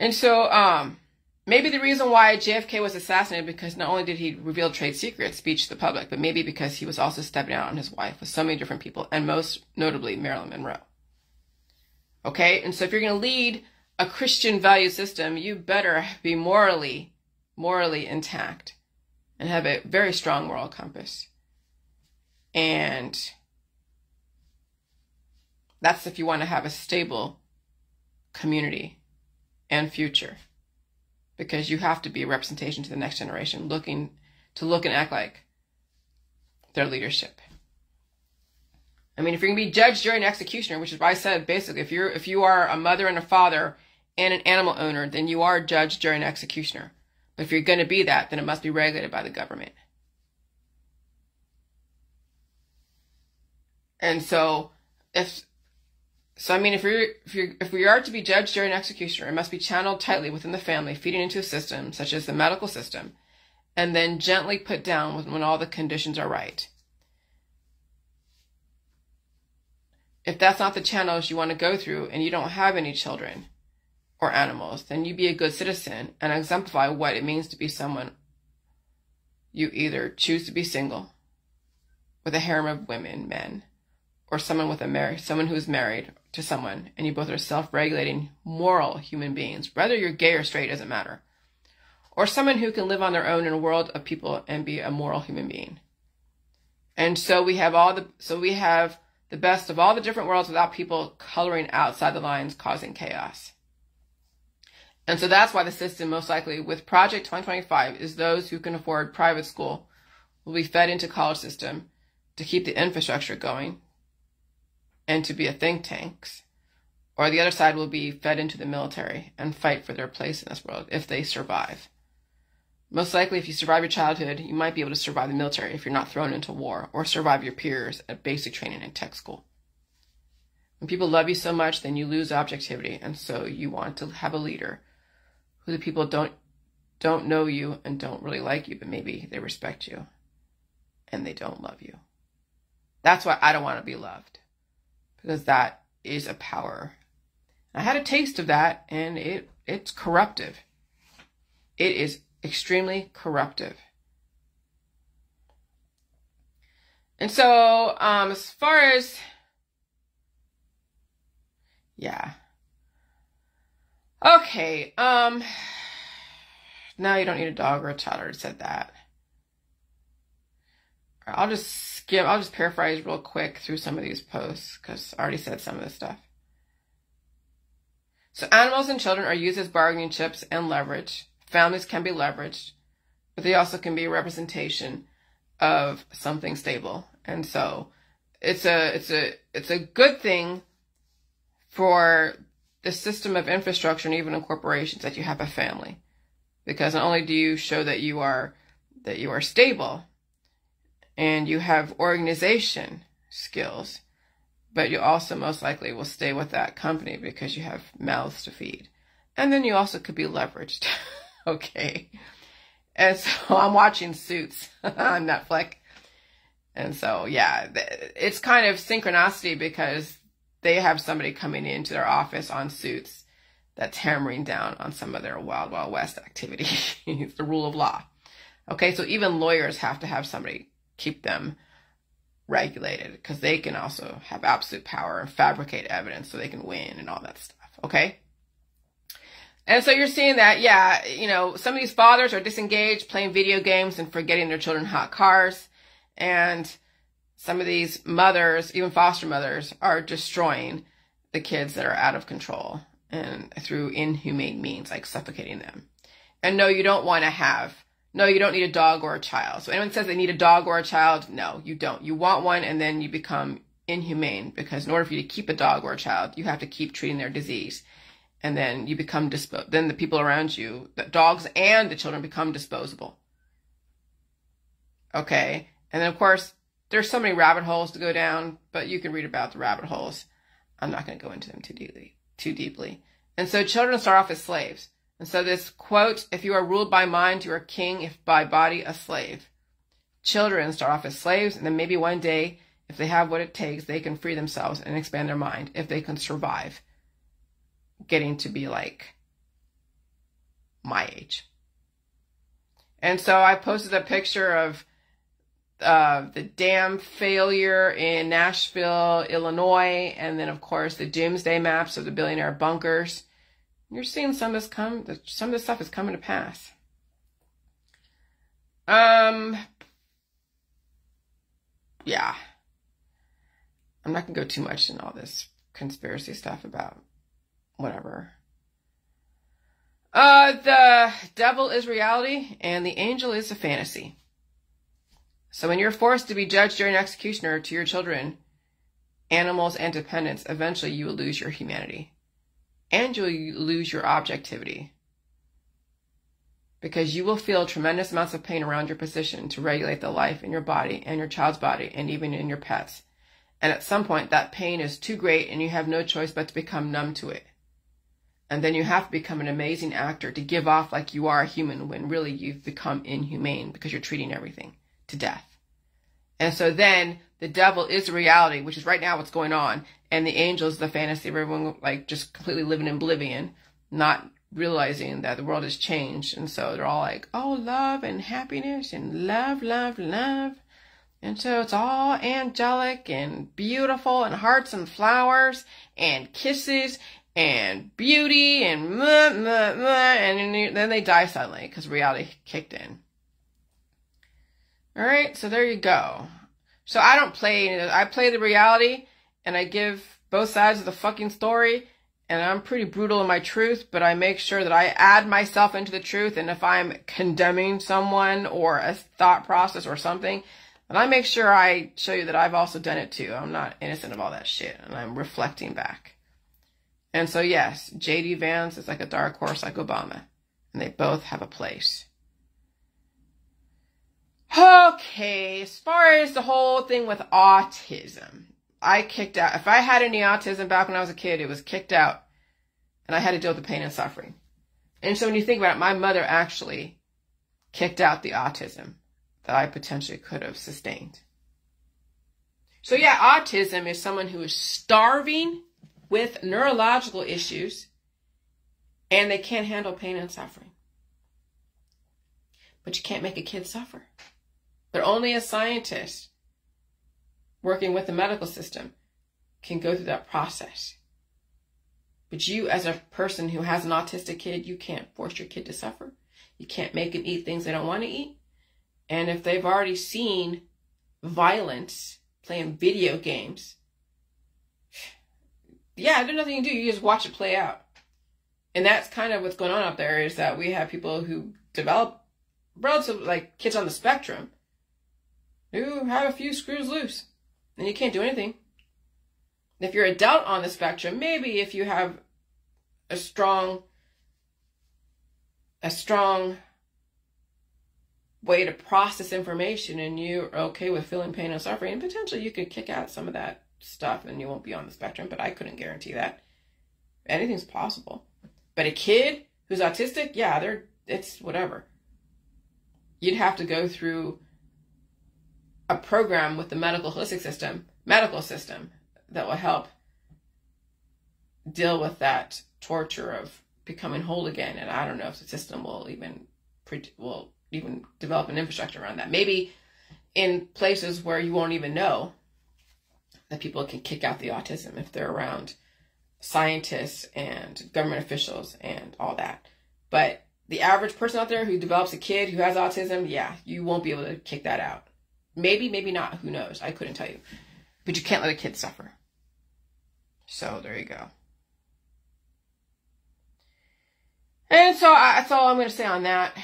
And so, um, maybe the reason why JFK was assassinated because not only did he reveal trade secrets, speech to the public, but maybe because he was also stepping out on his wife with so many different people, and most notably Marilyn Monroe. Okay, and so if you're going to lead a Christian value system, you better be morally, morally intact and have a very strong moral compass. And that's if you want to have a stable community and future because you have to be a representation to the next generation looking to look and act like their leadership. I mean, if you're gonna be judge, jury, and executioner, which is why I said basically, if you're if you are a mother and a father and an animal owner, then you are judge, jury, and executioner. But if you're gonna be that, then it must be regulated by the government. And so, if so I mean, if we if you if we are to be judge, jury, and executioner, it must be channeled tightly within the family, feeding into a system such as the medical system, and then gently put down when, when all the conditions are right. If that's not the channels you want to go through, and you don't have any children or animals, then you be a good citizen and exemplify what it means to be someone. You either choose to be single, with a harem of women, men, or someone with a married someone who is married to someone and you both are self-regulating moral human beings whether you're gay or straight doesn't matter or someone who can live on their own in a world of people and be a moral human being and so we have all the so we have the best of all the different worlds without people coloring outside the lines causing chaos and so that's why the system most likely with project 2025 is those who can afford private school will be fed into college system to keep the infrastructure going and to be a think tanks, or the other side will be fed into the military and fight for their place in this world if they survive. Most likely, if you survive your childhood, you might be able to survive the military if you're not thrown into war, or survive your peers at basic training and tech school. When people love you so much, then you lose objectivity, and so you want to have a leader who the people don't don't know you and don't really like you, but maybe they respect you and they don't love you. That's why I don't want to be loved because that is a power. I had a taste of that and it it's corruptive. It is extremely corruptive. And so, um, as far as, yeah. Okay, um, now you don't need a dog or a child, already said that. I'll just skip, I'll just paraphrase real quick through some of these posts because I already said some of this stuff. So animals and children are used as bargaining chips and leverage. Families can be leveraged, but they also can be a representation of something stable. And so it's a, it's a, it's a good thing for the system of infrastructure and even in corporations that you have a family because not only do you show that you are, that you are stable, and you have organization skills, but you also most likely will stay with that company because you have mouths to feed. And then you also could be leveraged. [LAUGHS] [LAUGHS] okay. And so [LAUGHS] I'm watching Suits [LAUGHS] on Netflix. And so, yeah, it's kind of synchronicity because they have somebody coming into their office on Suits that's hammering down on some of their Wild Wild West activity. it's the rule of law. Okay, so even lawyers have to have somebody keep them regulated because they can also have absolute power and fabricate evidence so they can win and all that stuff. Okay. And so you're seeing that, yeah, you know, some of these fathers are disengaged, playing video games and forgetting their children hot cars. And some of these mothers, even foster mothers, are destroying the kids that are out of control and through inhumane means, like suffocating them. And no, you don't want to have no, you don't need a dog or a child. So anyone says they need a dog or a child, no, you don't. You want one and then you become inhumane because in order for you to keep a dog or a child, you have to keep treating their disease. And then you become dispo then the people around you, the dogs and the children become disposable. Okay. And then of course, there's so many rabbit holes to go down, but you can read about the rabbit holes. I'm not going to go into them too deeply, too deeply. And so children start off as slaves. And so this quote, if you are ruled by mind, you are king, if by body, a slave. Children start off as slaves, and then maybe one day, if they have what it takes, they can free themselves and expand their mind if they can survive getting to be like my age. And so I posted a picture of uh, the dam failure in Nashville, Illinois, and then, of course, the doomsday maps of the billionaire bunkers. You're seeing some of this come, some of this stuff is coming to pass. Um, yeah. I'm not gonna go too much in all this conspiracy stuff about whatever. Uh, the devil is reality and the angel is a fantasy. So when you're forced to be judge, jury, and executioner to your children, animals, and dependents, eventually you will lose your humanity and you'll lose your objectivity because you will feel tremendous amounts of pain around your position to regulate the life in your body and your child's body and even in your pets. And at some point, that pain is too great and you have no choice but to become numb to it. And then you have to become an amazing actor to give off like you are a human when really you've become inhumane because you're treating everything to death. And so then the devil is reality, which is right now what's going on, and the angel is the fantasy of everyone like just completely living in oblivion, not realizing that the world has changed. And so they're all like, oh, love and happiness and love, love, love. And so it's all angelic and beautiful and hearts and flowers and kisses and beauty and and then they die suddenly because reality kicked in. All right, so there you go. So I don't play, I play the reality and I give both sides of the fucking story and I'm pretty brutal in my truth, but I make sure that I add myself into the truth. And if I'm condemning someone or a thought process or something, then I make sure I show you that I've also done it too. I'm not innocent of all that shit and I'm reflecting back. And so yes, JD Vance is like a dark horse like Obama and they both have a place. Okay, as far as the whole thing with autism, I kicked out. If I had any autism back when I was a kid, it was kicked out. And I had to deal with the pain and suffering. And so when you think about it, my mother actually kicked out the autism that I potentially could have sustained. So yeah, autism is someone who is starving with neurological issues and they can't handle pain and suffering. But you can't make a kid suffer. But only a scientist working with the medical system can go through that process. But you, as a person who has an autistic kid, you can't force your kid to suffer. You can't make them eat things they don't want to eat. And if they've already seen violence playing video games, yeah, there's nothing you do. You just watch it play out. And that's kind of what's going on up there is that we have people who develop relative like kids on the spectrum who have a few screws loose. And you can't do anything. If you're adult on the spectrum, maybe if you have a strong a strong way to process information and you're okay with feeling pain and suffering, and potentially you could kick out some of that stuff and you won't be on the spectrum, but I couldn't guarantee that. Anything's possible. But a kid who's autistic, yeah, they're it's whatever. You'd have to go through a program with the medical holistic system, medical system that will help deal with that torture of becoming whole again. And I don't know if the system will even will even develop an infrastructure around that. Maybe in places where you won't even know that people can kick out the autism if they're around scientists and government officials and all that. But the average person out there who develops a kid who has autism, yeah, you won't be able to kick that out. Maybe, maybe not. Who knows? I couldn't tell you. But you can't let a kid suffer. So there you go. And so I, that's all I'm going to say on that.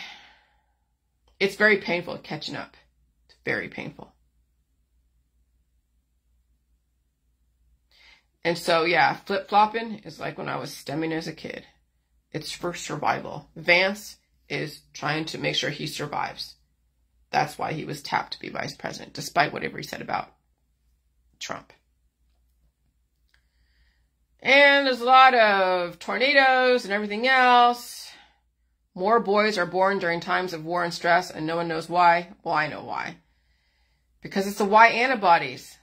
It's very painful catching up. It's very painful. And so, yeah, flip flopping is like when I was stemming as a kid. It's for survival. Vance is trying to make sure he survives. That's why he was tapped to be vice president, despite whatever he said about Trump. And there's a lot of tornadoes and everything else. More boys are born during times of war and stress, and no one knows why. Well, I know why. Because it's the Y antibodies.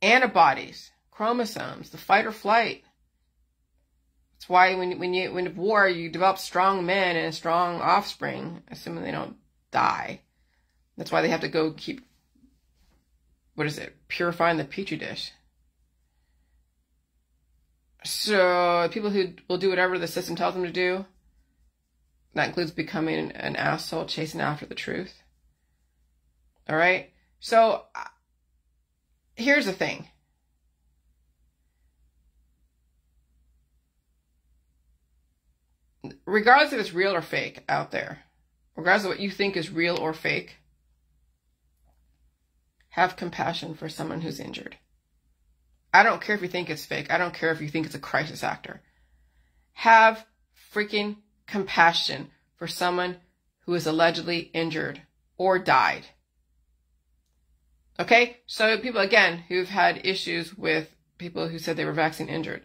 Antibodies, chromosomes, the fight or flight. That's why when when you when war you develop strong men and strong offspring, assuming they don't die. That's why they have to go keep what is it, purifying the petri dish. So people who will do whatever the system tells them to do, that includes becoming an asshole chasing after the truth. All right. So uh, here's the thing. Regardless if it's real or fake out there, regardless of what you think is real or fake, have compassion for someone who's injured. I don't care if you think it's fake. I don't care if you think it's a crisis actor. Have freaking compassion for someone who is allegedly injured or died. Okay? So people, again, who've had issues with people who said they were vaccine injured.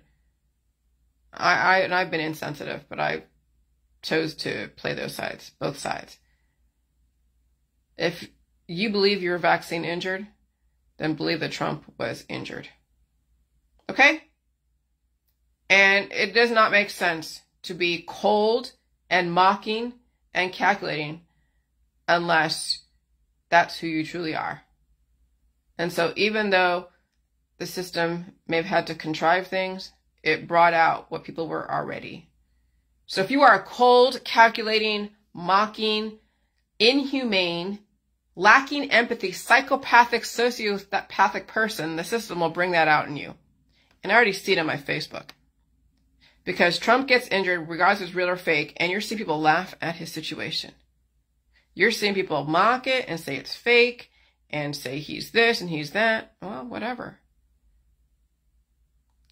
I, I and I've been insensitive, but I chose to play those sides, both sides. If you believe you're vaccine injured, then believe that Trump was injured. Okay? And it does not make sense to be cold and mocking and calculating unless that's who you truly are. And so even though the system may have had to contrive things, it brought out what people were already. So if you are a cold, calculating, mocking, inhumane, lacking empathy, psychopathic, sociopathic person, the system will bring that out in you. And I already see it on my Facebook. Because Trump gets injured, regardless if it's real or fake, and you're seeing people laugh at his situation. You're seeing people mock it and say it's fake and say he's this and he's that. Well, whatever.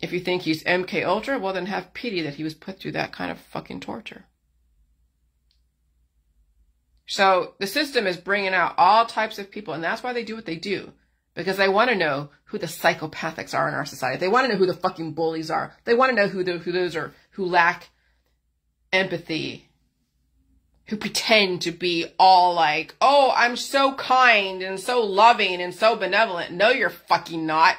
If you think he's MK Ultra, well then have pity that he was put through that kind of fucking torture. So the system is bringing out all types of people, and that's why they do what they do. Because they want to know who the psychopathics are in our society. They want to know who the fucking bullies are. They want to know who, the, who those are who lack empathy, who pretend to be all like, oh, I'm so kind and so loving and so benevolent. No, you're fucking not.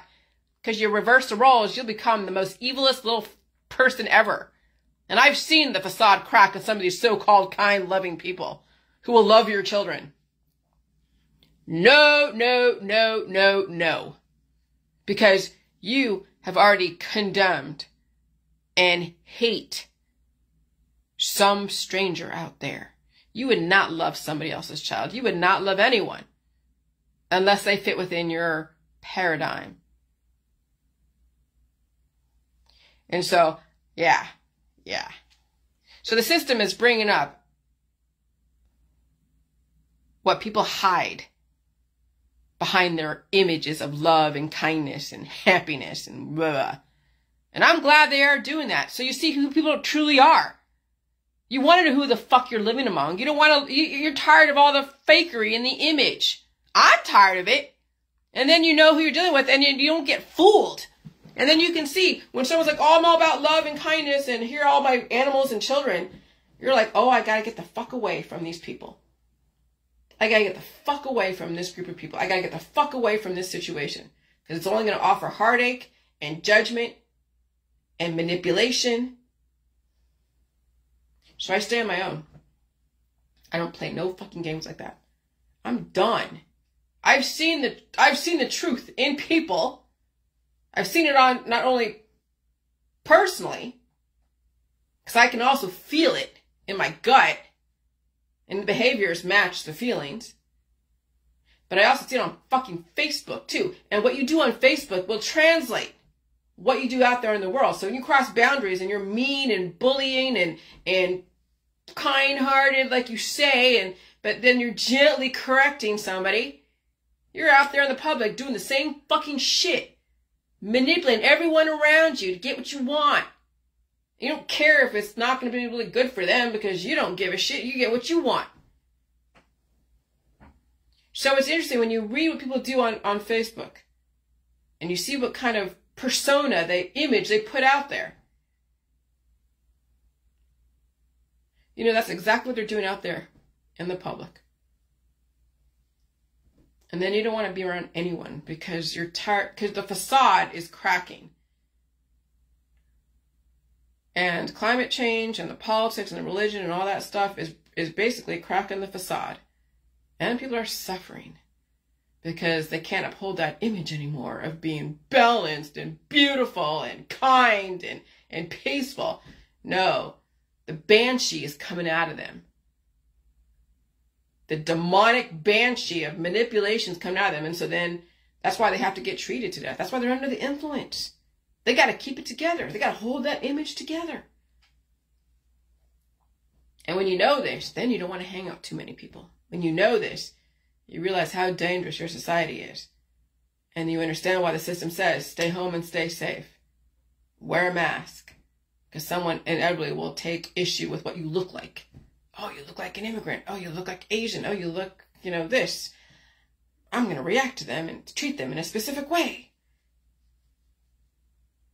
Because you reverse the roles, you'll become the most evilest little person ever. And I've seen the facade crack of some of these so-called kind, loving people who will love your children. No, no, no, no, no. Because you have already condemned and hate some stranger out there. You would not love somebody else's child. You would not love anyone unless they fit within your paradigm. And so, yeah, yeah. So the system is bringing up what people hide behind their images of love and kindness and happiness and blah, blah. And I'm glad they are doing that. So you see who people truly are. You want to know who the fuck you're living among. You don't want to, you're tired of all the fakery in the image. I'm tired of it. And then you know who you're dealing with and you, you don't get fooled. And then you can see when someone's like, oh, I'm all about love and kindness and here are all my animals and children. You're like, oh, I got to get the fuck away from these people. I got to get the fuck away from this group of people. I got to get the fuck away from this situation because it's only going to offer heartache and judgment and manipulation. So I stay on my own. I don't play no fucking games like that. I'm done. I've seen the I've seen the truth in people. I've seen it on not only personally, because I can also feel it in my gut, and the behaviors match the feelings. But I also see it on fucking Facebook too. And what you do on Facebook will translate what you do out there in the world. So when you cross boundaries and you're mean and bullying and and kind-hearted like you say and but then you're gently correcting somebody, you're out there in the public doing the same fucking shit. Manipulating everyone around you to get what you want. You don't care if it's not going to be really good for them because you don't give a shit. You get what you want. So it's interesting when you read what people do on, on Facebook and you see what kind of persona, they image they put out there. You know, that's exactly what they're doing out there in the public. And then you don't want to be around anyone because you're tired, because the facade is cracking. And climate change and the politics and the religion and all that stuff is, is basically cracking the facade. And people are suffering because they can't uphold that image anymore of being balanced and beautiful and kind and, and peaceful. No, the banshee is coming out of them. The demonic banshee of manipulations coming out of them. And so then that's why they have to get treated to death. That's why they're under the influence. They got to keep it together. They got to hold that image together. And when you know this, then you don't want to hang out too many people. When you know this, you realize how dangerous your society is. And you understand why the system says stay home and stay safe. Wear a mask. Because someone inevitably will take issue with what you look like. Oh, you look like an immigrant. Oh, you look like Asian. Oh, you look, you know, this. I'm going to react to them and treat them in a specific way.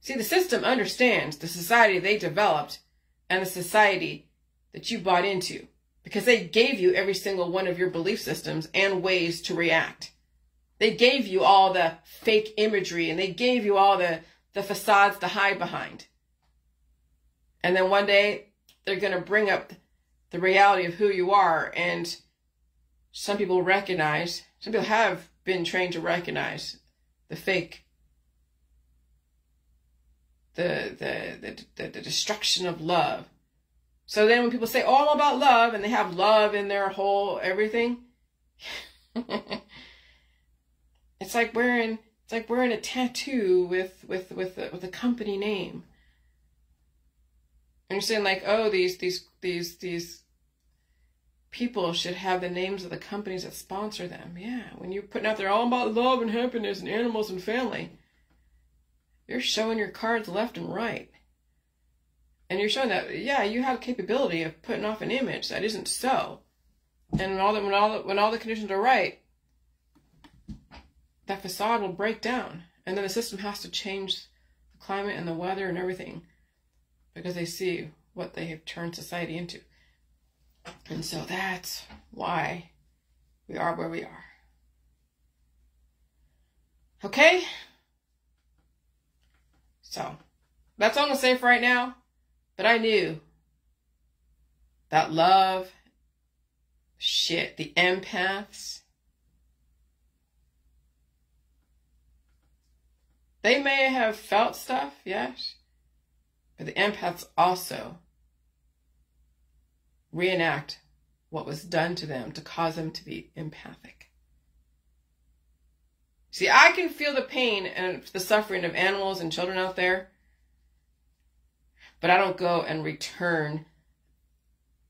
See, the system understands the society they developed and the society that you bought into because they gave you every single one of your belief systems and ways to react. They gave you all the fake imagery and they gave you all the, the facades to hide behind. And then one day they're going to bring up the reality of who you are. And some people recognize, some people have been trained to recognize the fake, the, the, the, the, destruction of love so then when people say, oh, about love, and they have love in their whole everything, [LAUGHS] it's like wearing it's like wearing a tattoo with with with with a company name. And you're saying like, oh, these these these these people should have the names of the companies that sponsor them. Yeah, when you're putting out there all about love and happiness and animals and family, you're showing your cards left and right. And you're showing that yeah you have capability of putting off an image that isn't so. And when all the when all the, when all the conditions are right that facade will break down. And then the system has to change the climate and the weather and everything because they see what they have turned society into. And so that's why we are where we are. Okay? So that's all i'm gonna say for right now but I knew that love, shit, the empaths, they may have felt stuff, yes, but the empaths also reenact what was done to them to cause them to be empathic. See, I can feel the pain and the suffering of animals and children out there but I don't go and return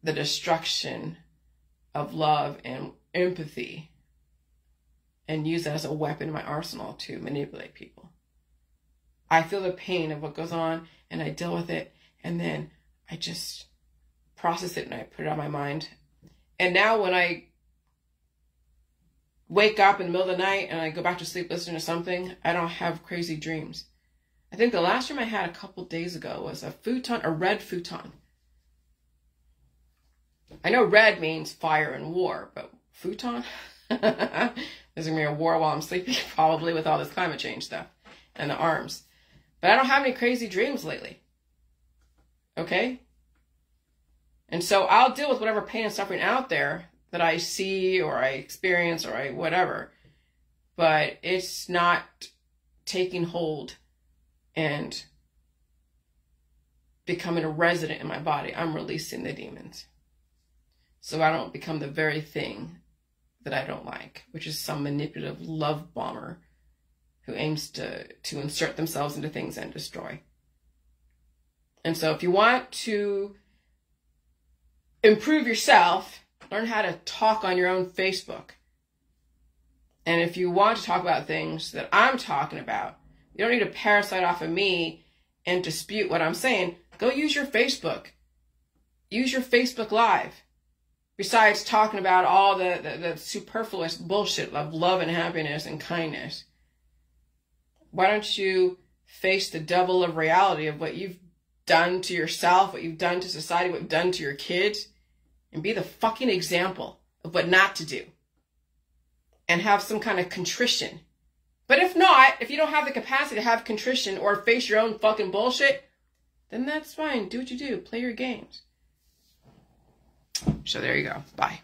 the destruction of love and empathy and use that as a weapon in my arsenal to manipulate people. I feel the pain of what goes on and I deal with it and then I just process it and I put it on my mind. And now when I wake up in the middle of the night and I go back to sleep listening to something, I don't have crazy dreams. I think the last dream I had a couple days ago was a futon, a red futon. I know red means fire and war, but futon? [LAUGHS] There's gonna be a war while I'm sleeping, [LAUGHS] probably with all this climate change stuff and the arms. But I don't have any crazy dreams lately. Okay? And so I'll deal with whatever pain and suffering out there that I see or I experience or I whatever. But it's not taking hold and becoming a resident in my body. I'm releasing the demons. So I don't become the very thing that I don't like, which is some manipulative love bomber who aims to, to insert themselves into things and destroy. And so if you want to improve yourself, learn how to talk on your own Facebook. And if you want to talk about things that I'm talking about, you don't need to parasite off of me and dispute what I'm saying. Go use your Facebook. Use your Facebook Live. Besides talking about all the, the, the superfluous bullshit of love and happiness and kindness, why don't you face the devil of reality of what you've done to yourself, what you've done to society, what you've done to your kids, and be the fucking example of what not to do. And have some kind of contrition. But if not, if you don't have the capacity to have contrition or face your own fucking bullshit, then that's fine. Do what you do. Play your games. So there you go. Bye.